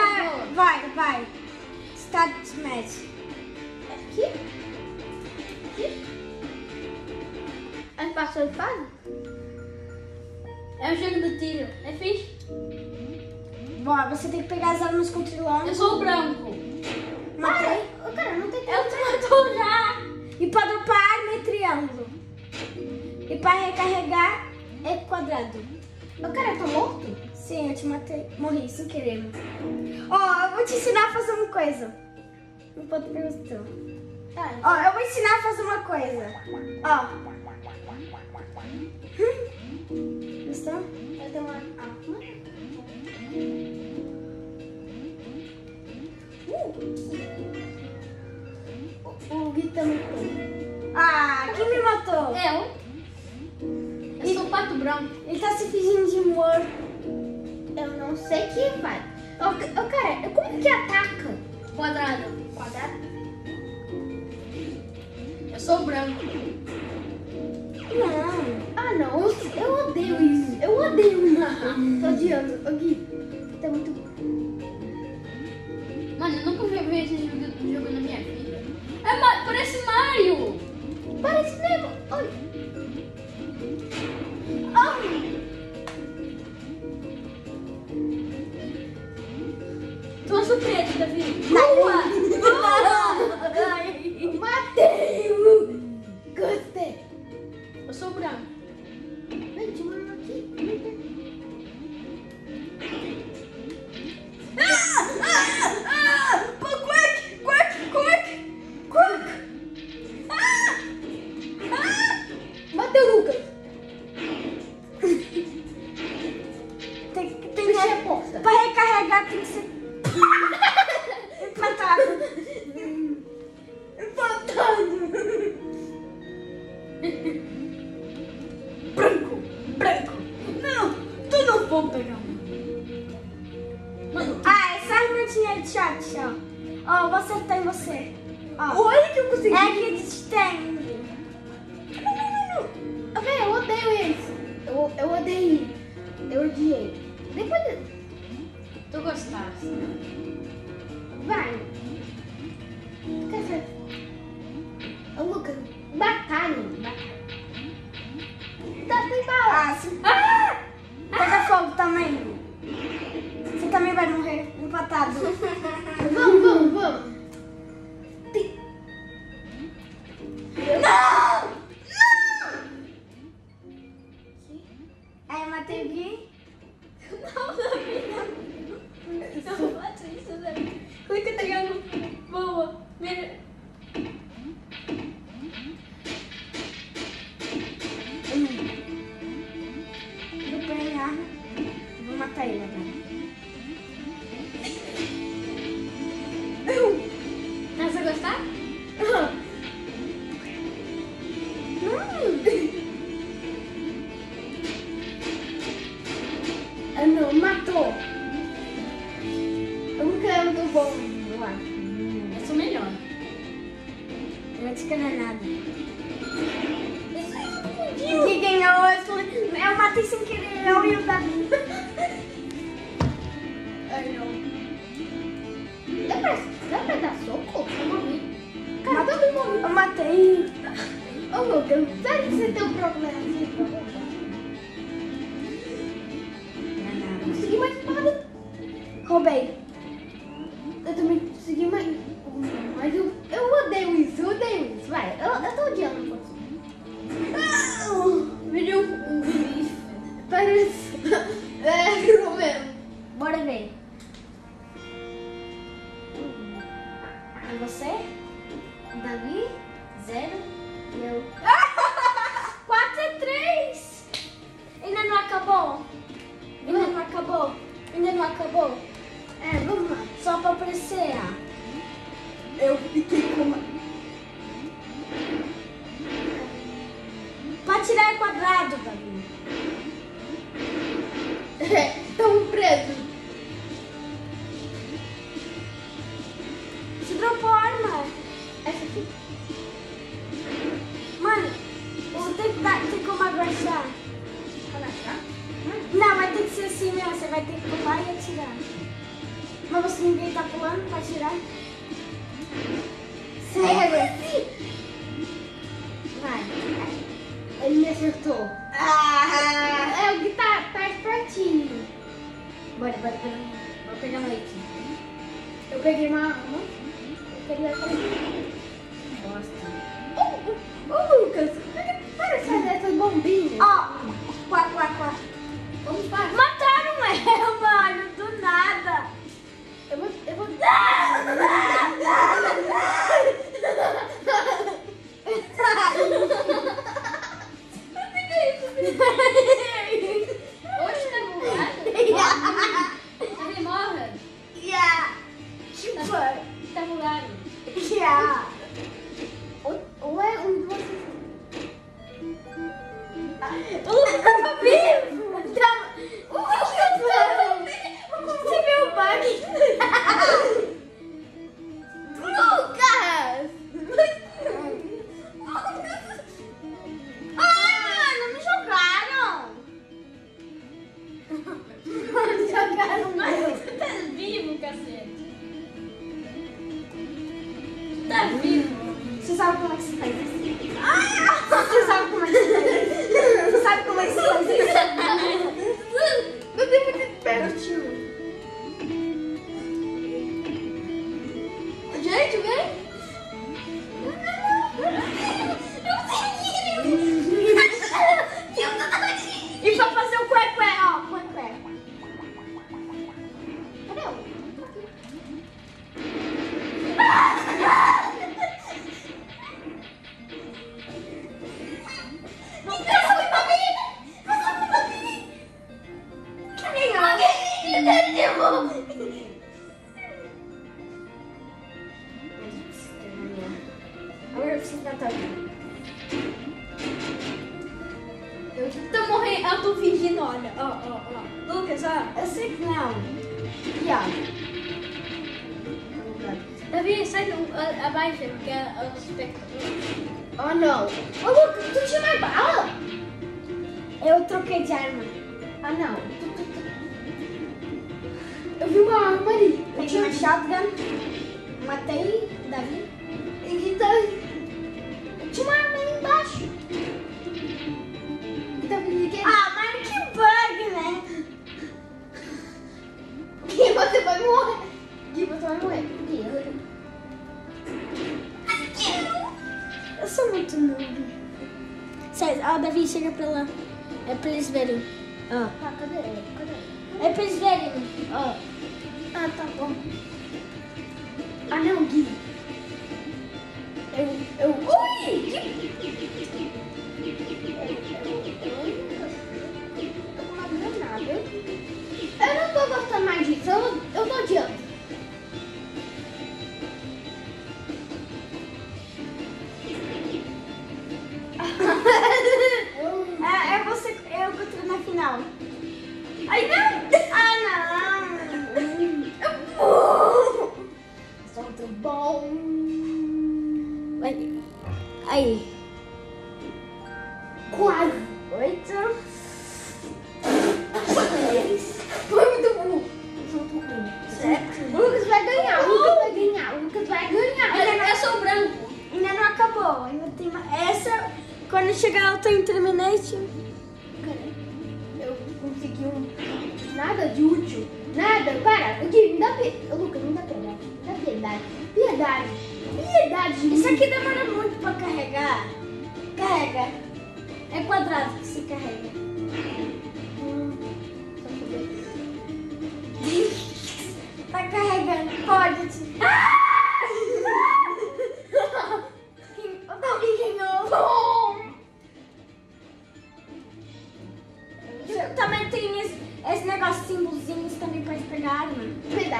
Vai, vai. Start match. Aqui? Aqui? A passou de fase? É o jogo do tiro. É fixe? Bom, você tem que pegar as armas com triângulo. Eu sou o branco. Matei. Ô, cara, não tem Eu tempo. te matou já. E pra dropar arma é triângulo. E pra recarregar é quadrado. Ô, cara, tá morto? Sim, eu te matei. Morri sem querer. Ó, eu vou te ensinar a fazer uma coisa. Não pode perguntar. Tá. Ó, eu vou ensinar a fazer uma coisa. Ó. Gostou? Eu tenho uma arma. Uh. O, o Gui também tem. Ah, quem me matou? Eu? Eu sou o pato branco. Ele tá se fingindo de morto. Eu não sei que vai. Ô, ô, cara, como que ataca? Quadrado. Quadrado? Eu sou branco. Não. Ah, não. Eu, odeio isso. Eu odeio narrar. Tô odiando. Ô, Gui, tá muito... Mano, eu nunca vi esse jogo, jogo na minha vida. É, parece Mario. Parece mesmo. Olha. Ai. Tu é surpresa, Davi. Boa! Matei! Gostei. Eu sou branco. Vem, uma arma aqui. Vem, vem. Pô, quick, quick, quick, quick. Ah! Ah! Bateu o Lucas. Tem, tem que... a porta. Pra recarregar tem que ser... Empatado. Empatado. Branco. Branco. Não, tu não vou pegar. Mano, Ah, essa arma tinha headshot, ó. Ó, eu vou acertar em você. Ó. Olha que eu consegui. É que têm. Não, não, não, não. Véi, eu odeio eles. Eu, eu odeio. Eu odiei. Depois... tu gostaste. Vai.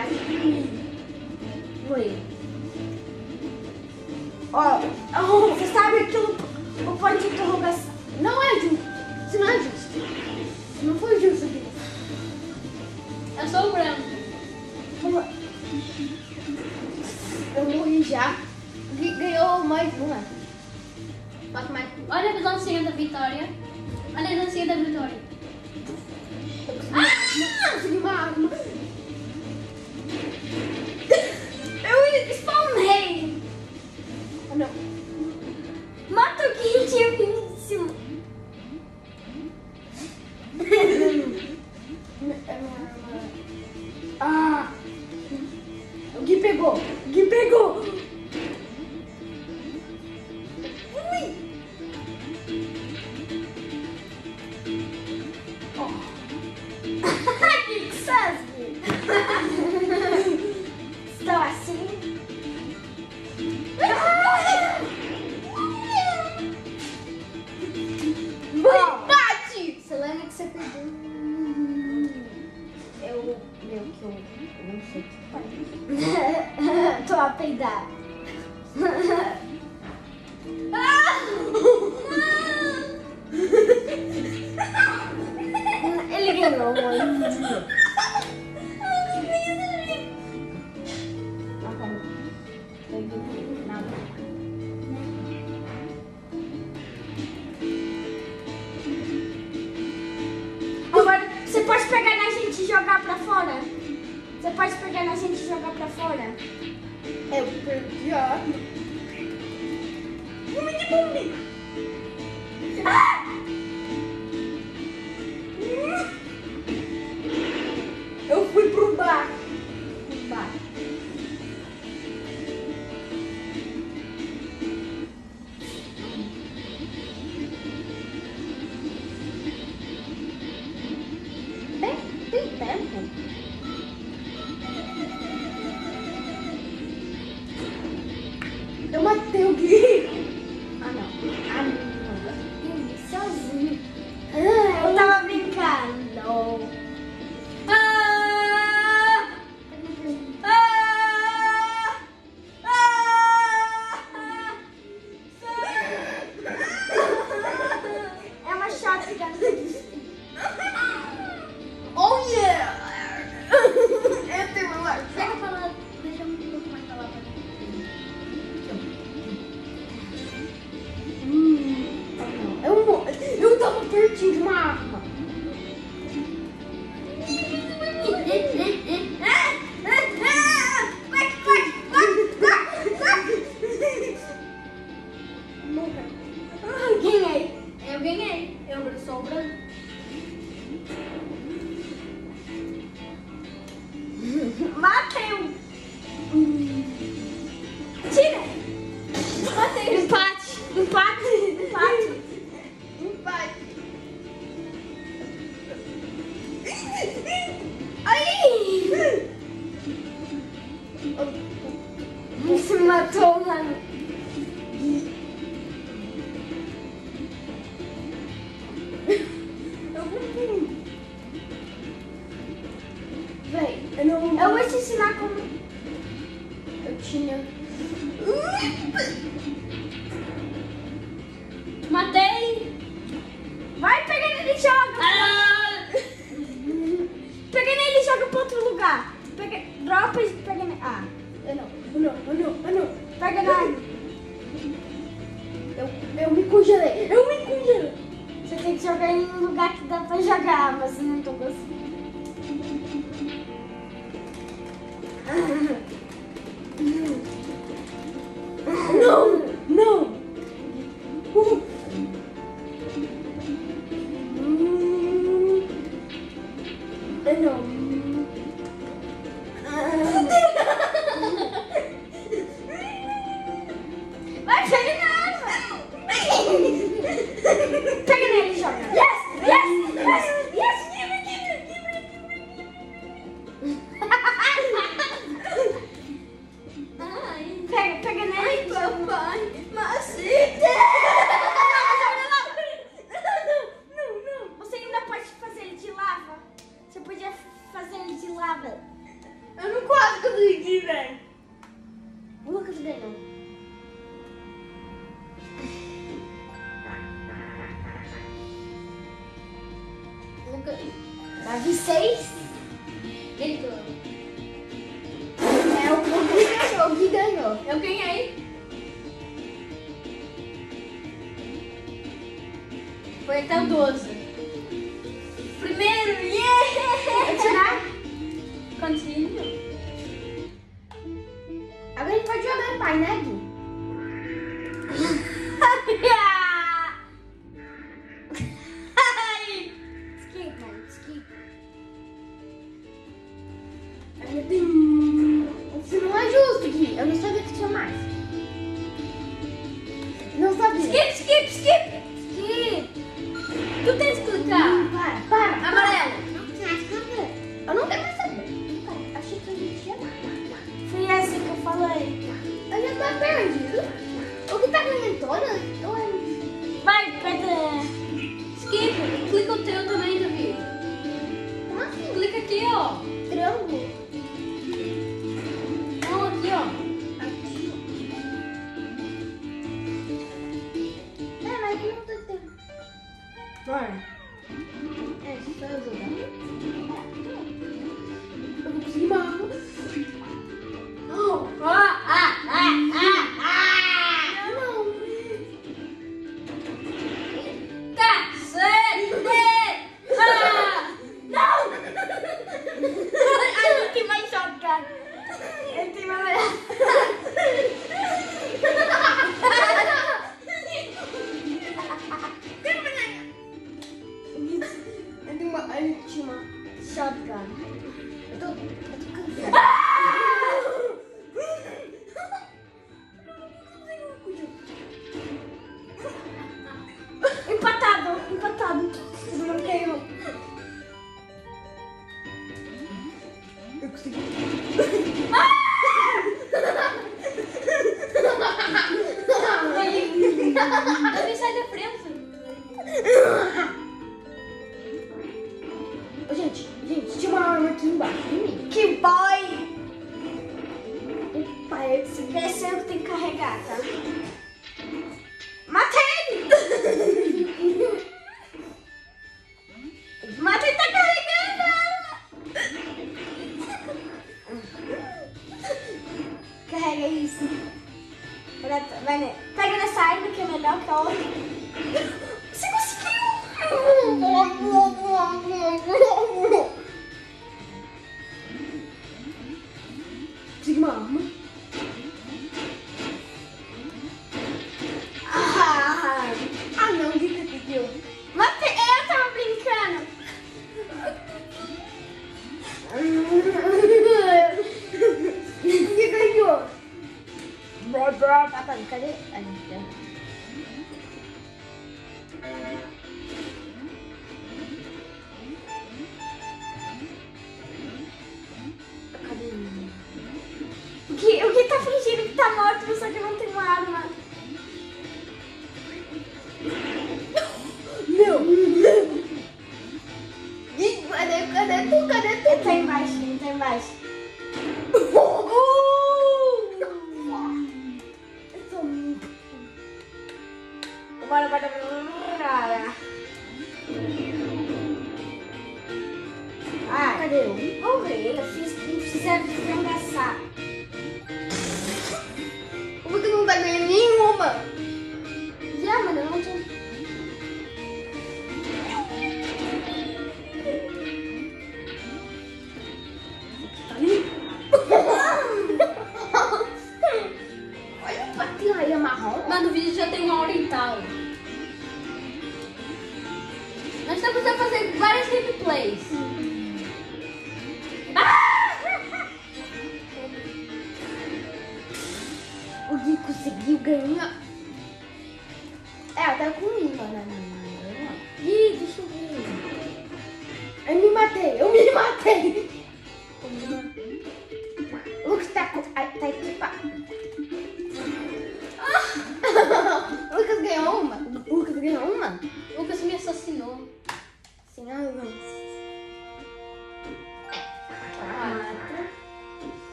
vou Foi. Ó, oh, você sabe aquilo, o ponto de interrogação. Não é justo. Isso não é justo. Isso não foi justo aqui. Eu sou o branco. Eu morri já. Ganhou mais uma. Olha a visãozinha da vitória. Olha a visãozinha da vitória. Eu tinha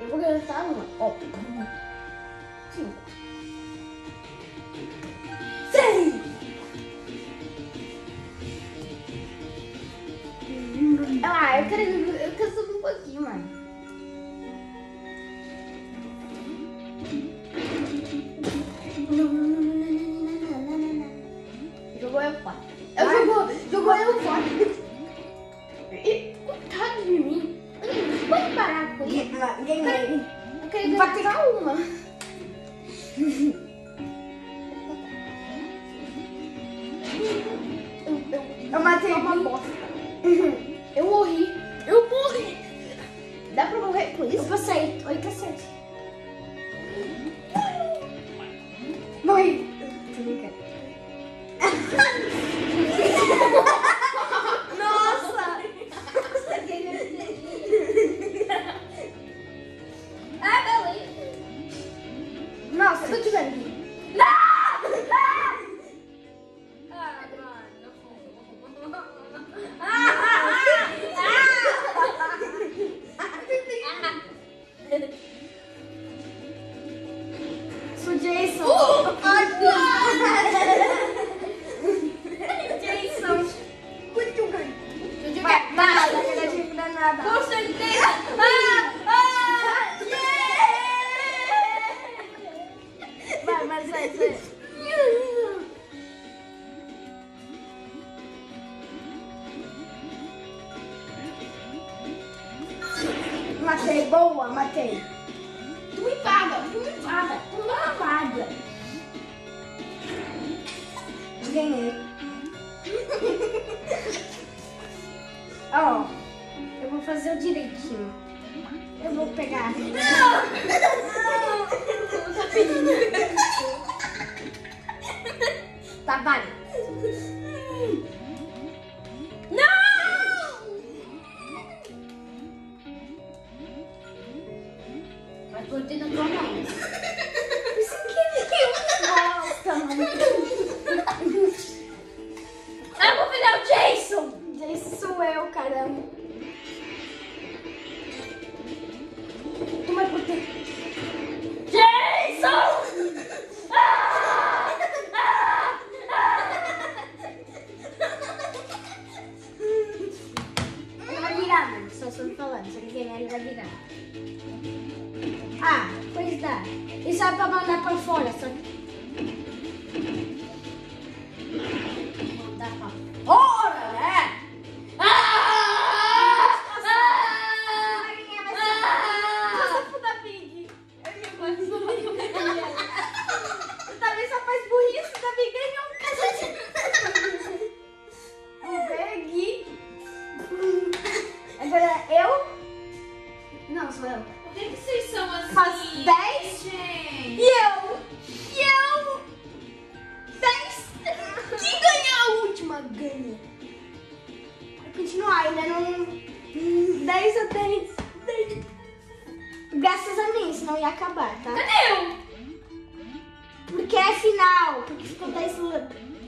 Eu vou gastar uma. Ó. Cinco. Seis. Ah, eu quero. ganhei. Eu queria levar uma. final, porque ficou 10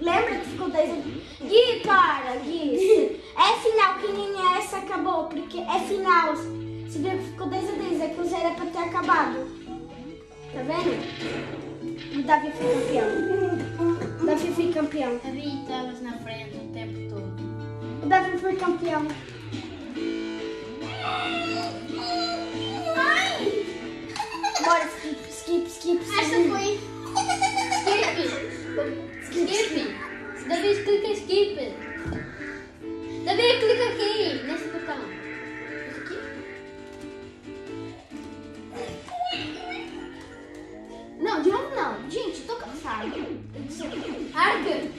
Lembra que ficou 10 Gui, para, Gui. É final, que nem essa acabou, porque é final. Você viu que ficou 10 a 10, é que o zero é pra ter acabado. Tá vendo? O Davi foi campeão. O Davi foi campeão. Davi estava na frente o tempo todo. O Davi foi campeão. Bora, skip, skip, skip. skip. Essa foi Skip. Davi, clica em skip. Davi, clica aqui, é nesse botão. Aqui. Não, de novo não. Gente, tô cansado Arca.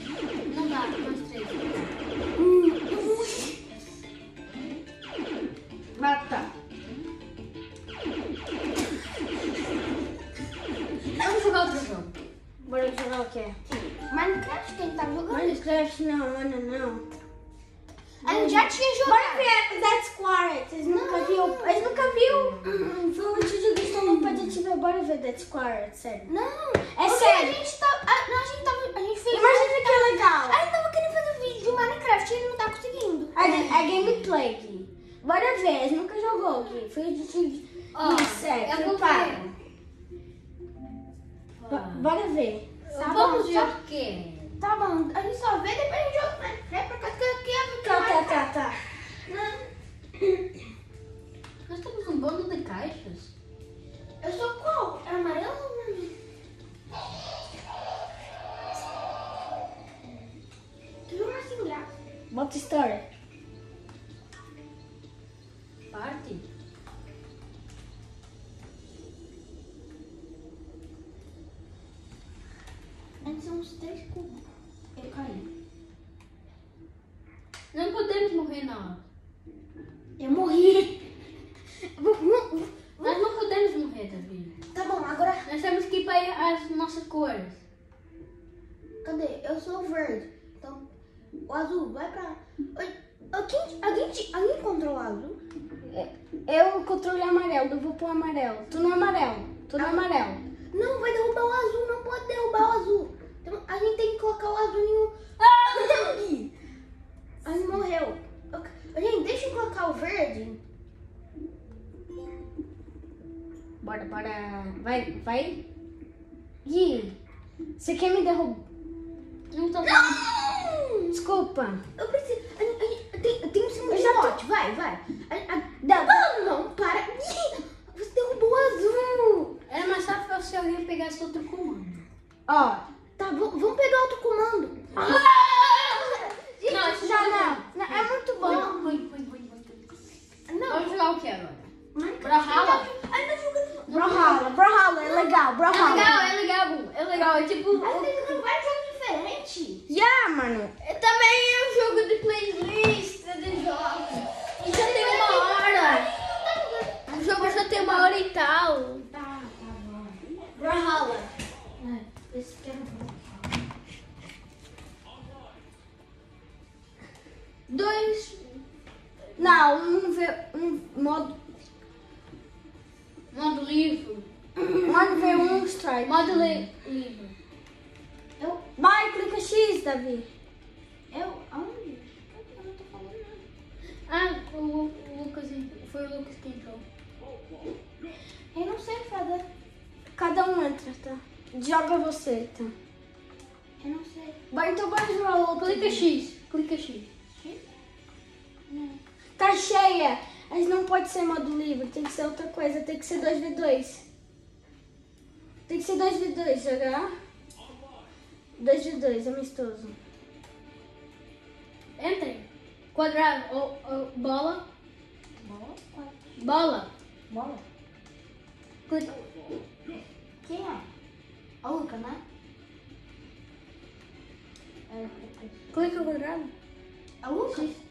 Dois. Não, um, um modo. Modo livre. Modo V1 strike. Modo li- livre. Eu, Vai, clica X, Davi. eu, aonde? Eu não tô falando nada. Ah, o, o Lucas. Foi o Lucas que entrou. Eu não sei fazer. Cada um entra, tá? Joga você, tá? Eu não sei. Vai, então bora jogar outro. Clica X. Clica X. Tá cheia. Mas não pode ser modo livre, tem que ser outra coisa, tem que ser 2v2. Tem que ser 2v2, jogar? 2v2, amistoso. Entrem. Quadrado. Ou, ou, bola. Bola? Bola. Bola? Clica. Quem é? A Luca, né? É, Clica o quadrado. a Luca?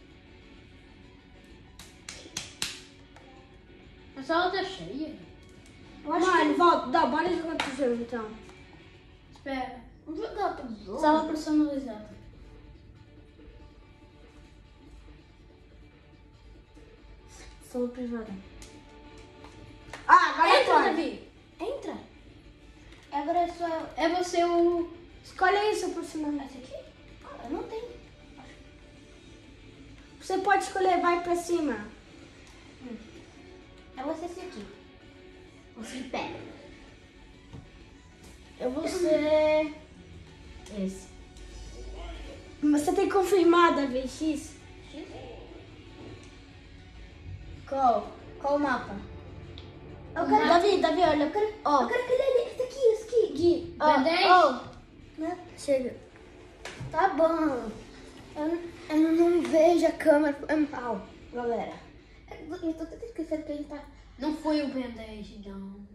A sala tá cheia. Eu acho Mano, volta, dá, bora jogar outro jogo então. Espera. que... Vamos jogar outro jogo? Sala personalizada. Solo privada. Ah, agora Entra, pode. Davi. Entra. Agora é só eu. É você o... Escolhe aí seu personagem. Esse aqui? Ah, eu não tenho. Você pode escolher, vai pra cima. É você esse aqui. Você pedra. Eu vou ser. Esse. Você tem que confirmar, Davi, X. Qual? Qual o mapa? Eu quero... Davi, Davi, olha. Eu quero... Ó, Eu quero aquele ali. Esse aqui, esse aqui. Gui, ó, Ben 10? ó. Né? Chega. Tá bom. Eu, eu não vejo a câmera. É mal, galera. Eu tô tentando esquecer que a gente tá... Não foi o Ben 10, não.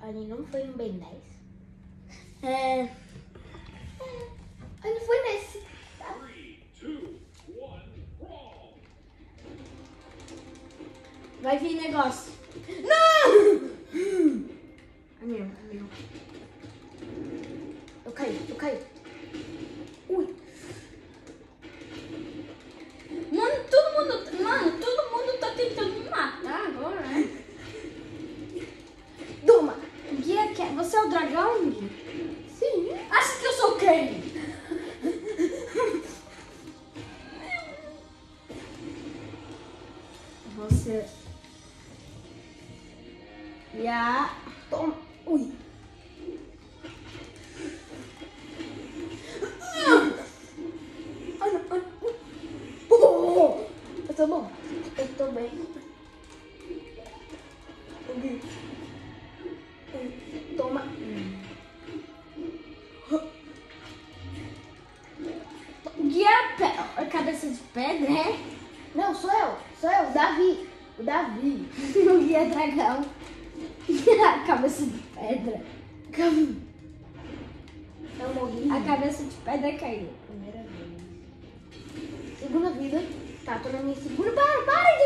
Ali não foi um Ben 10. É. Ali foi nesse. Tá? Vai vir negócio. Não! É meu, é meu. Eu caí, eu caí. Ui. Mano, todo mundo... Mano, todo mundo tá tentando me matar agora, né? Duma. Guia, quer- você é o dragão, Gui? Sim. Acha que eu sou quem? Você. Ya. Toma. Ui. tô bom. Eu tô bem. Toma. Guiar a cabeça de pedra, é? Não, sou eu. Sou eu, Davi. O Davi. o guia é dragão. a cabeça de pedra. É eu morri. A cabeça de pedra caiu. Primeira vez. Segunda vida. Tá, tô na minha segura. Para, para de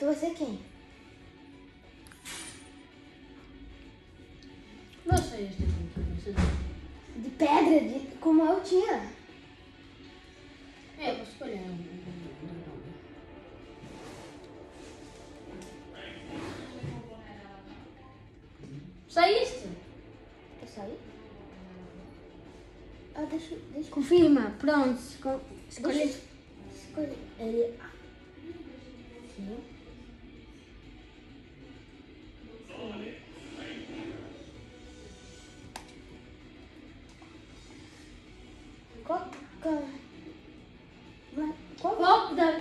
Tu vai ser quem? você é este tipo de pedra, de, como eu tinha.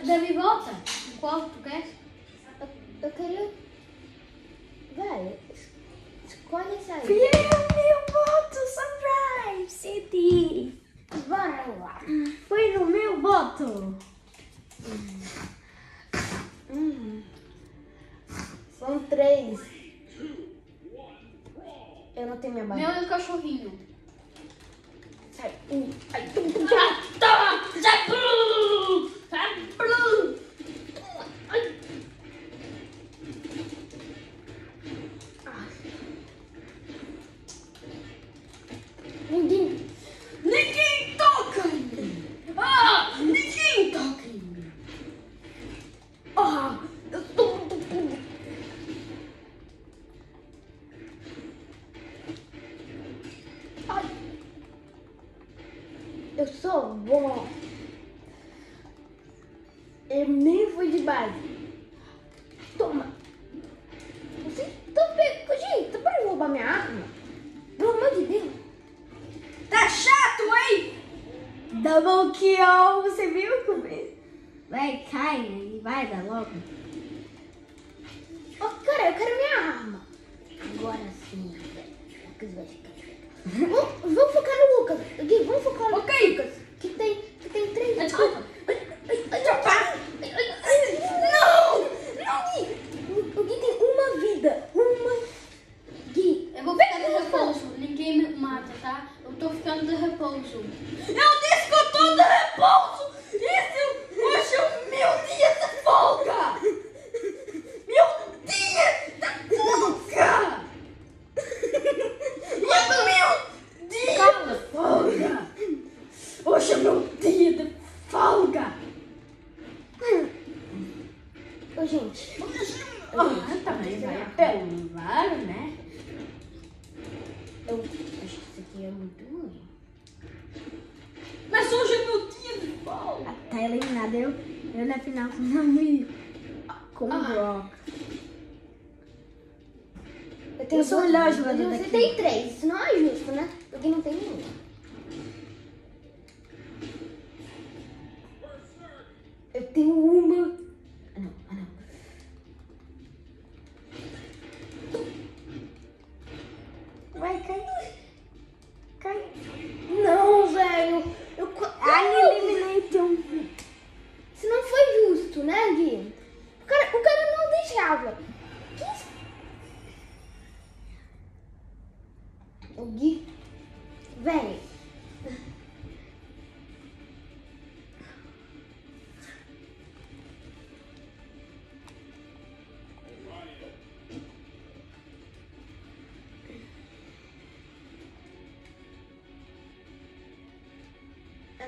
da volta. Quarto. video.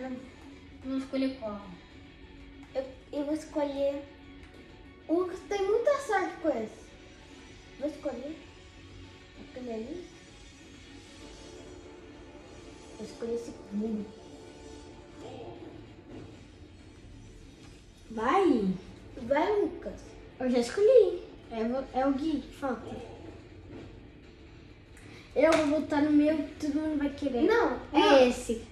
não, escolher qual. Eu, eu vou escolher O Lucas tem muita sorte com esse. Vou escolher aquele ali. Vou escolher esse pulo. Vai! Vai, Lucas. Eu já escolhi. É, é o Gui que falta. Eu vou botar no meu, todo mundo vai querer. Não, é não. esse.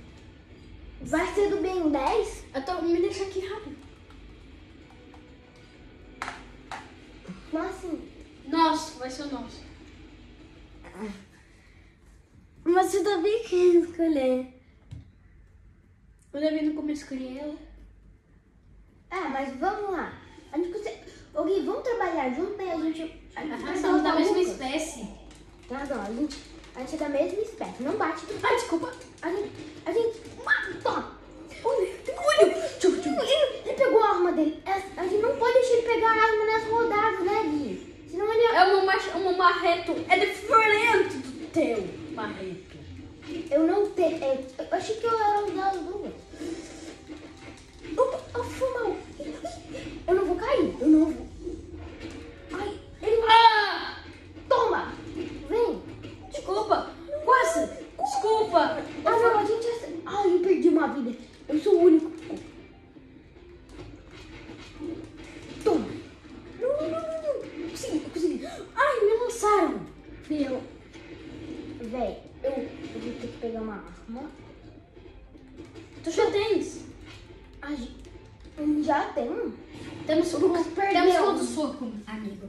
soco, amigo.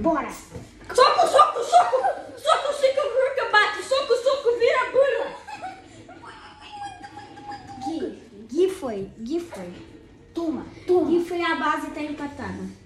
Bora! Soco, soco, soco! Soco, soco, ruca, bate! Soco, soco, vira, burla! Gui, Gui foi, Gui foi. Toma, toma. Gui foi a base e tá empatada.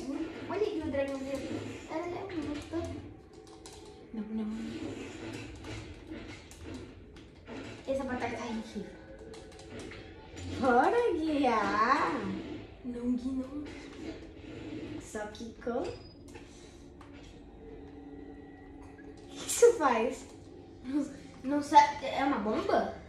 azul. Olha aqui o dragão dele. É um gostando. Não, não. Essa batata tá aqui. Bora guiar. Não, Gui, não. Só que com... O que isso faz? Não, não sabe... É uma bomba?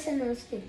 listeners too.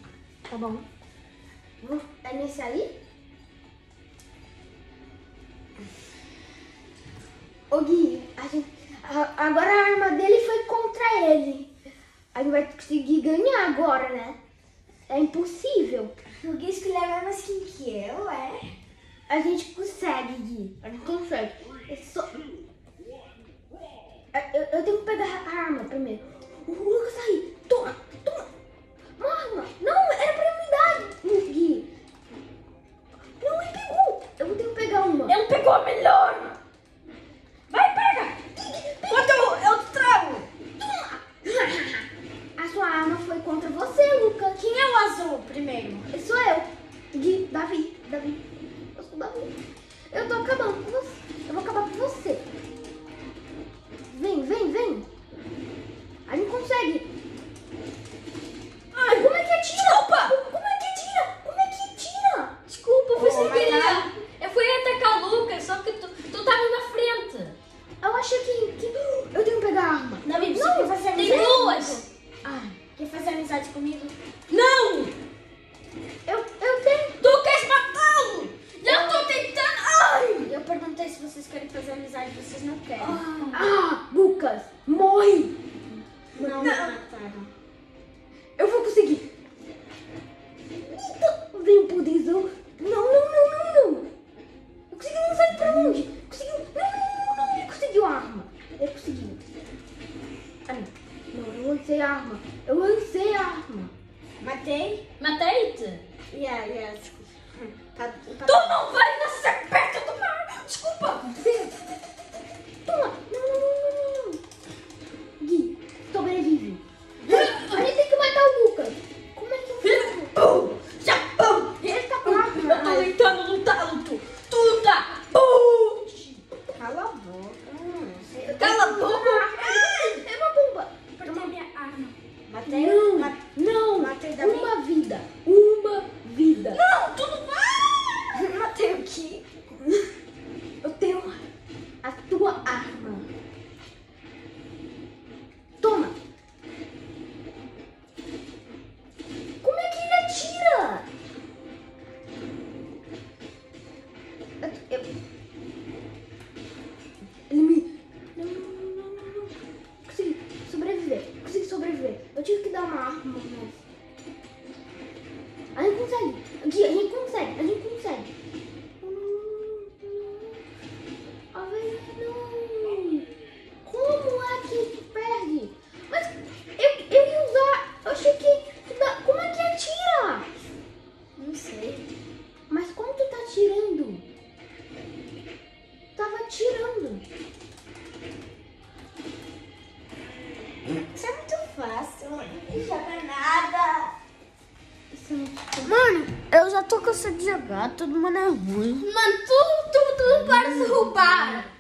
todo mundo é ruim. Mano, tudo, tudo, tudo para derrubar.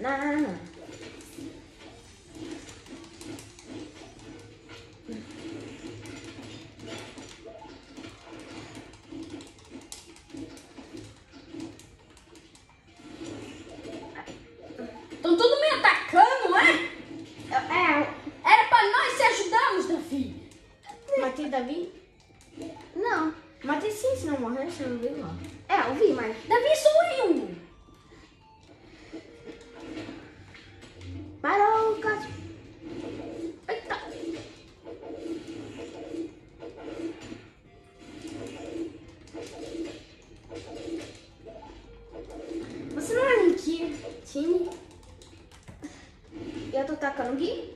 Nam. Yogi?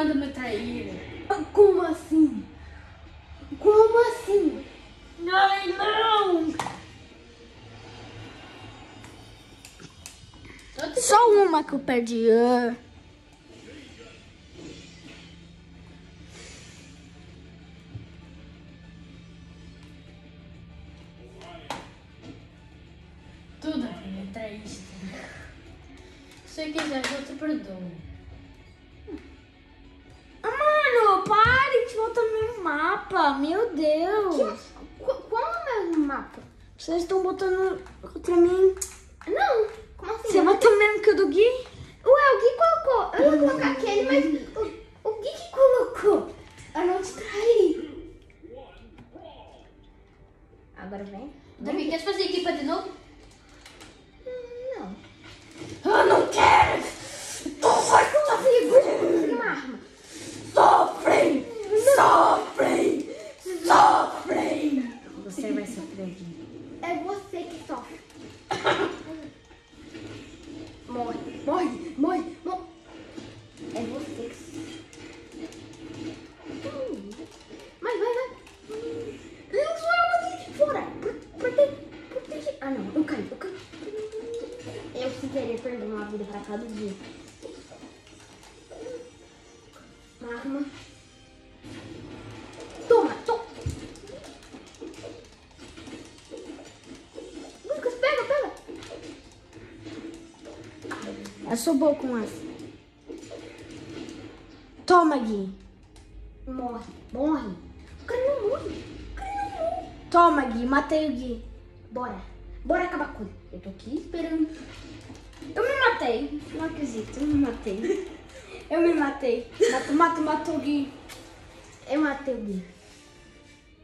manda me trair. Como assim? Como assim? Ai, não! Só uma que eu perdi. Ah. arma. Toma, toma. Lucas, pega, pega. Eu sou boa com as Toma, Gui. Morre, morre. O cara não morre. O cara não morre. Toma, Gui. Matei o Gui. Bora. Bora acabar com ele. Eu tô aqui esperando. Eu me matei. Não acredito, eu me matei. Eu me matei. Mato, mato, mato o Gui. Eu matei o Gui.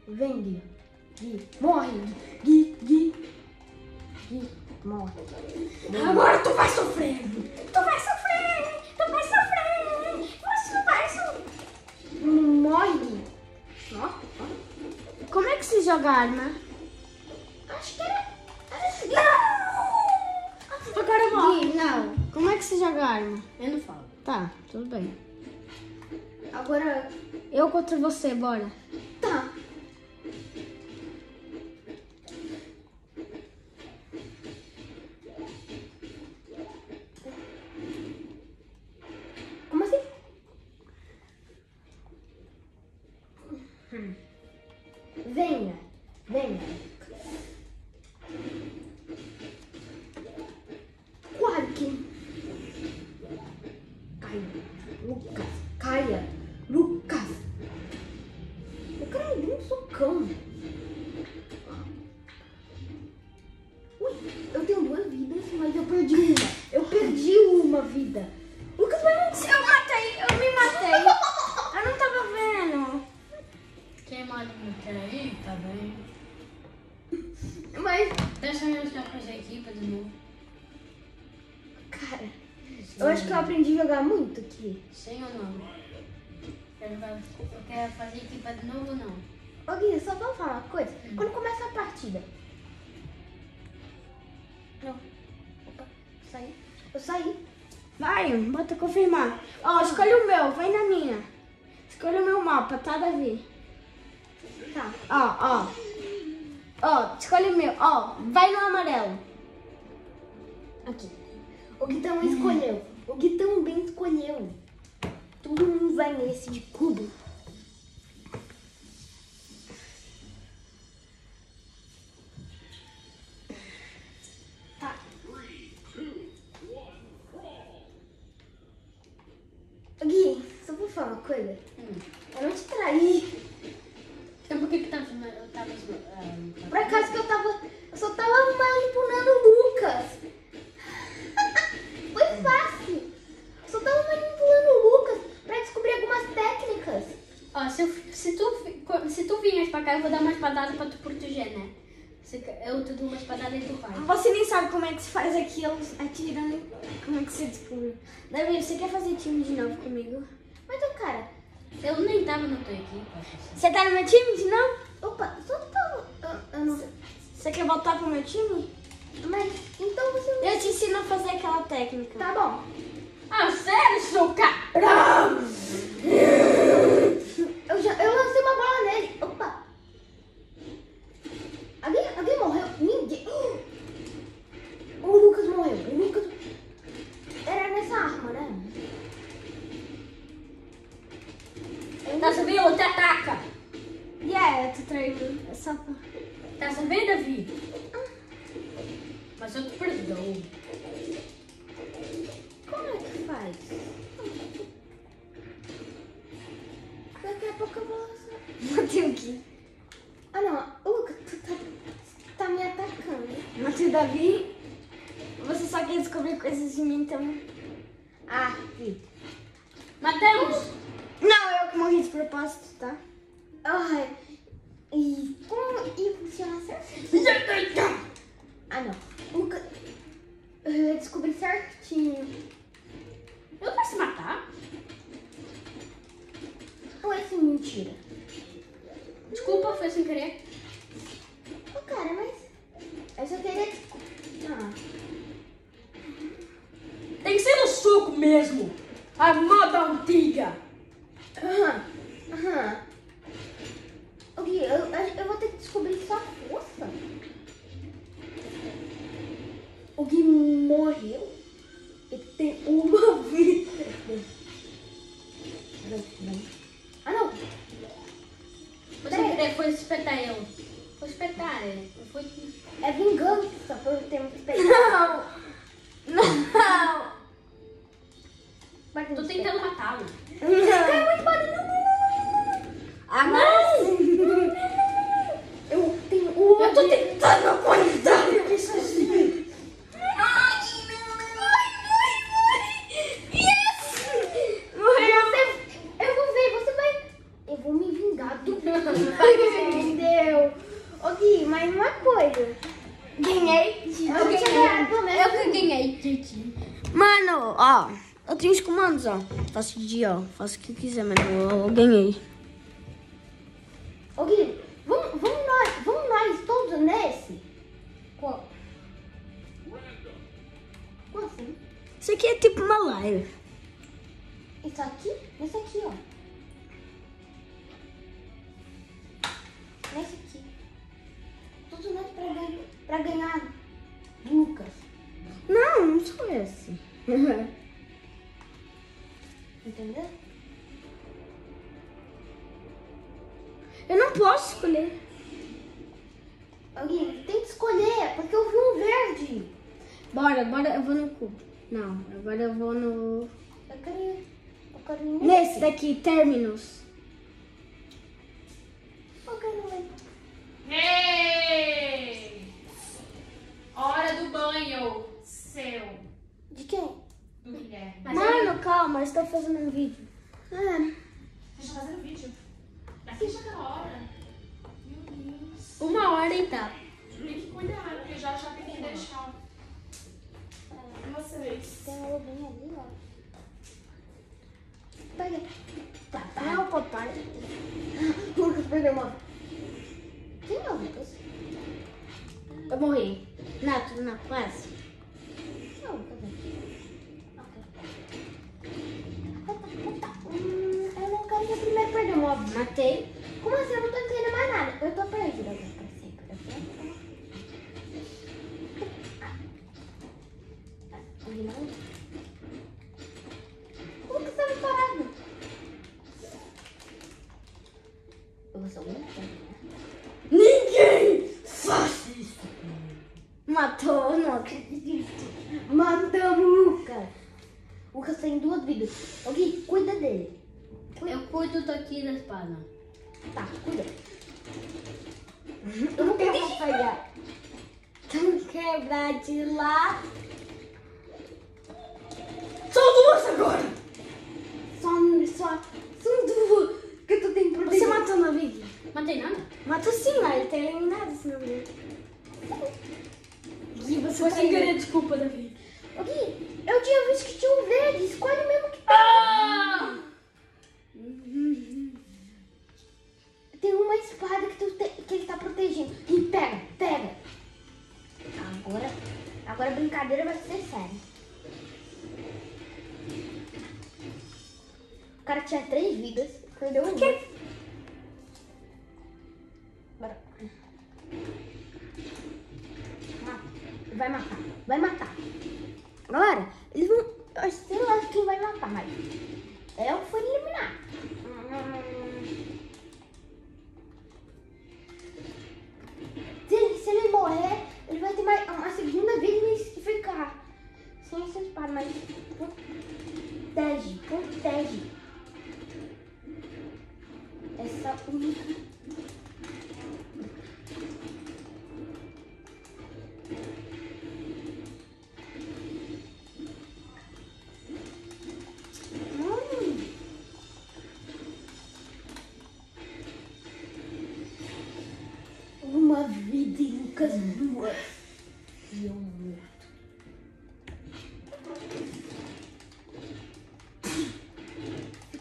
Vem, Gui. Gui. Morre. Gui, Gui. Gui, morre. Vem. Agora tu vai sofrer. Tu vai sofrer. Tu vai sofrer. Você vai sofrer. Morre, Gui. Como é que se joga arma? Acho que. Não! Agora morre. Gui, não. Como é que se joga arma? Eu não falo. Tá, tudo bem. Agora... Eu contra você, bora. Tá. Aqui. Sim ou não? Eu quero fazer equipe de novo ou não? Ô Gui, só pra falar uma coisa. Quando começa a partida. Não. Opa, saí. Eu saí. Vai, bota confirmar. Ó, escolhe o meu, vai na minha. Escolhe o meu mapa, tá, Davi? Tá. Ó, ó. Ó, escolhe o meu. Ó, vai no amarelo. Aqui. O Gui também escolheu. O Gui também escolheu. Todo mundo vai nesse de cubo. Tá. Gui, só vou falar uma coisa. Eu não te traí. Então por que que tá eu tava... ah, Por acaso que eu tava. Eu só tava manipulando o Lucas. Foi fácil. Descobrir algumas técnicas. Ó, se, eu, se, tu, se tu vinhas pra cá, eu vou dar uma espadada pra tu proteger, né? Eu te dou uma espadada e tu vai. Você nem sabe como é que se faz aquilo atirando. Como é que se descobriu. Davi, você quer fazer time de novo comigo? Mas, ô, cara, Eu nem tava na tua equipe. Você tá no meu time de novo? opa, só tava. Eu, eu não. Você quer voltar pro meu time? Mas, então você. Eu te ensino a fazer aquela técnica. Tá bom. Ah, sério, seu cara? faço de ó, faço o que quiser, mas eu, eu ganhei. aqui, términos. Eu morri. Nato, na quase. Tá eu não quero primeiro perdeu. Matei. Como assim? Eu não tô entendendo mais nada. Eu tô perdida Eu pra sempre. Eu tô... Ah. Ah.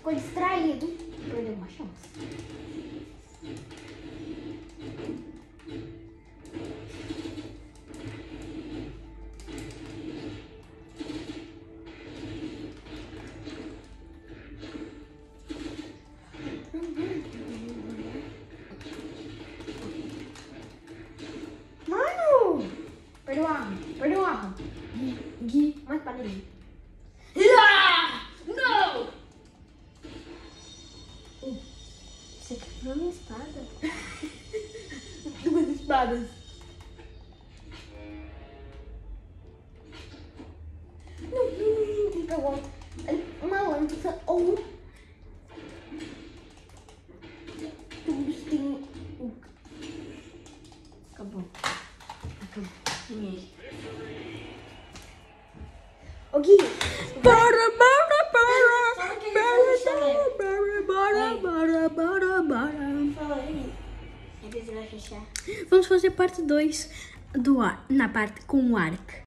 Кольстра їду. Parte 2 do ar, na parte com o Ark.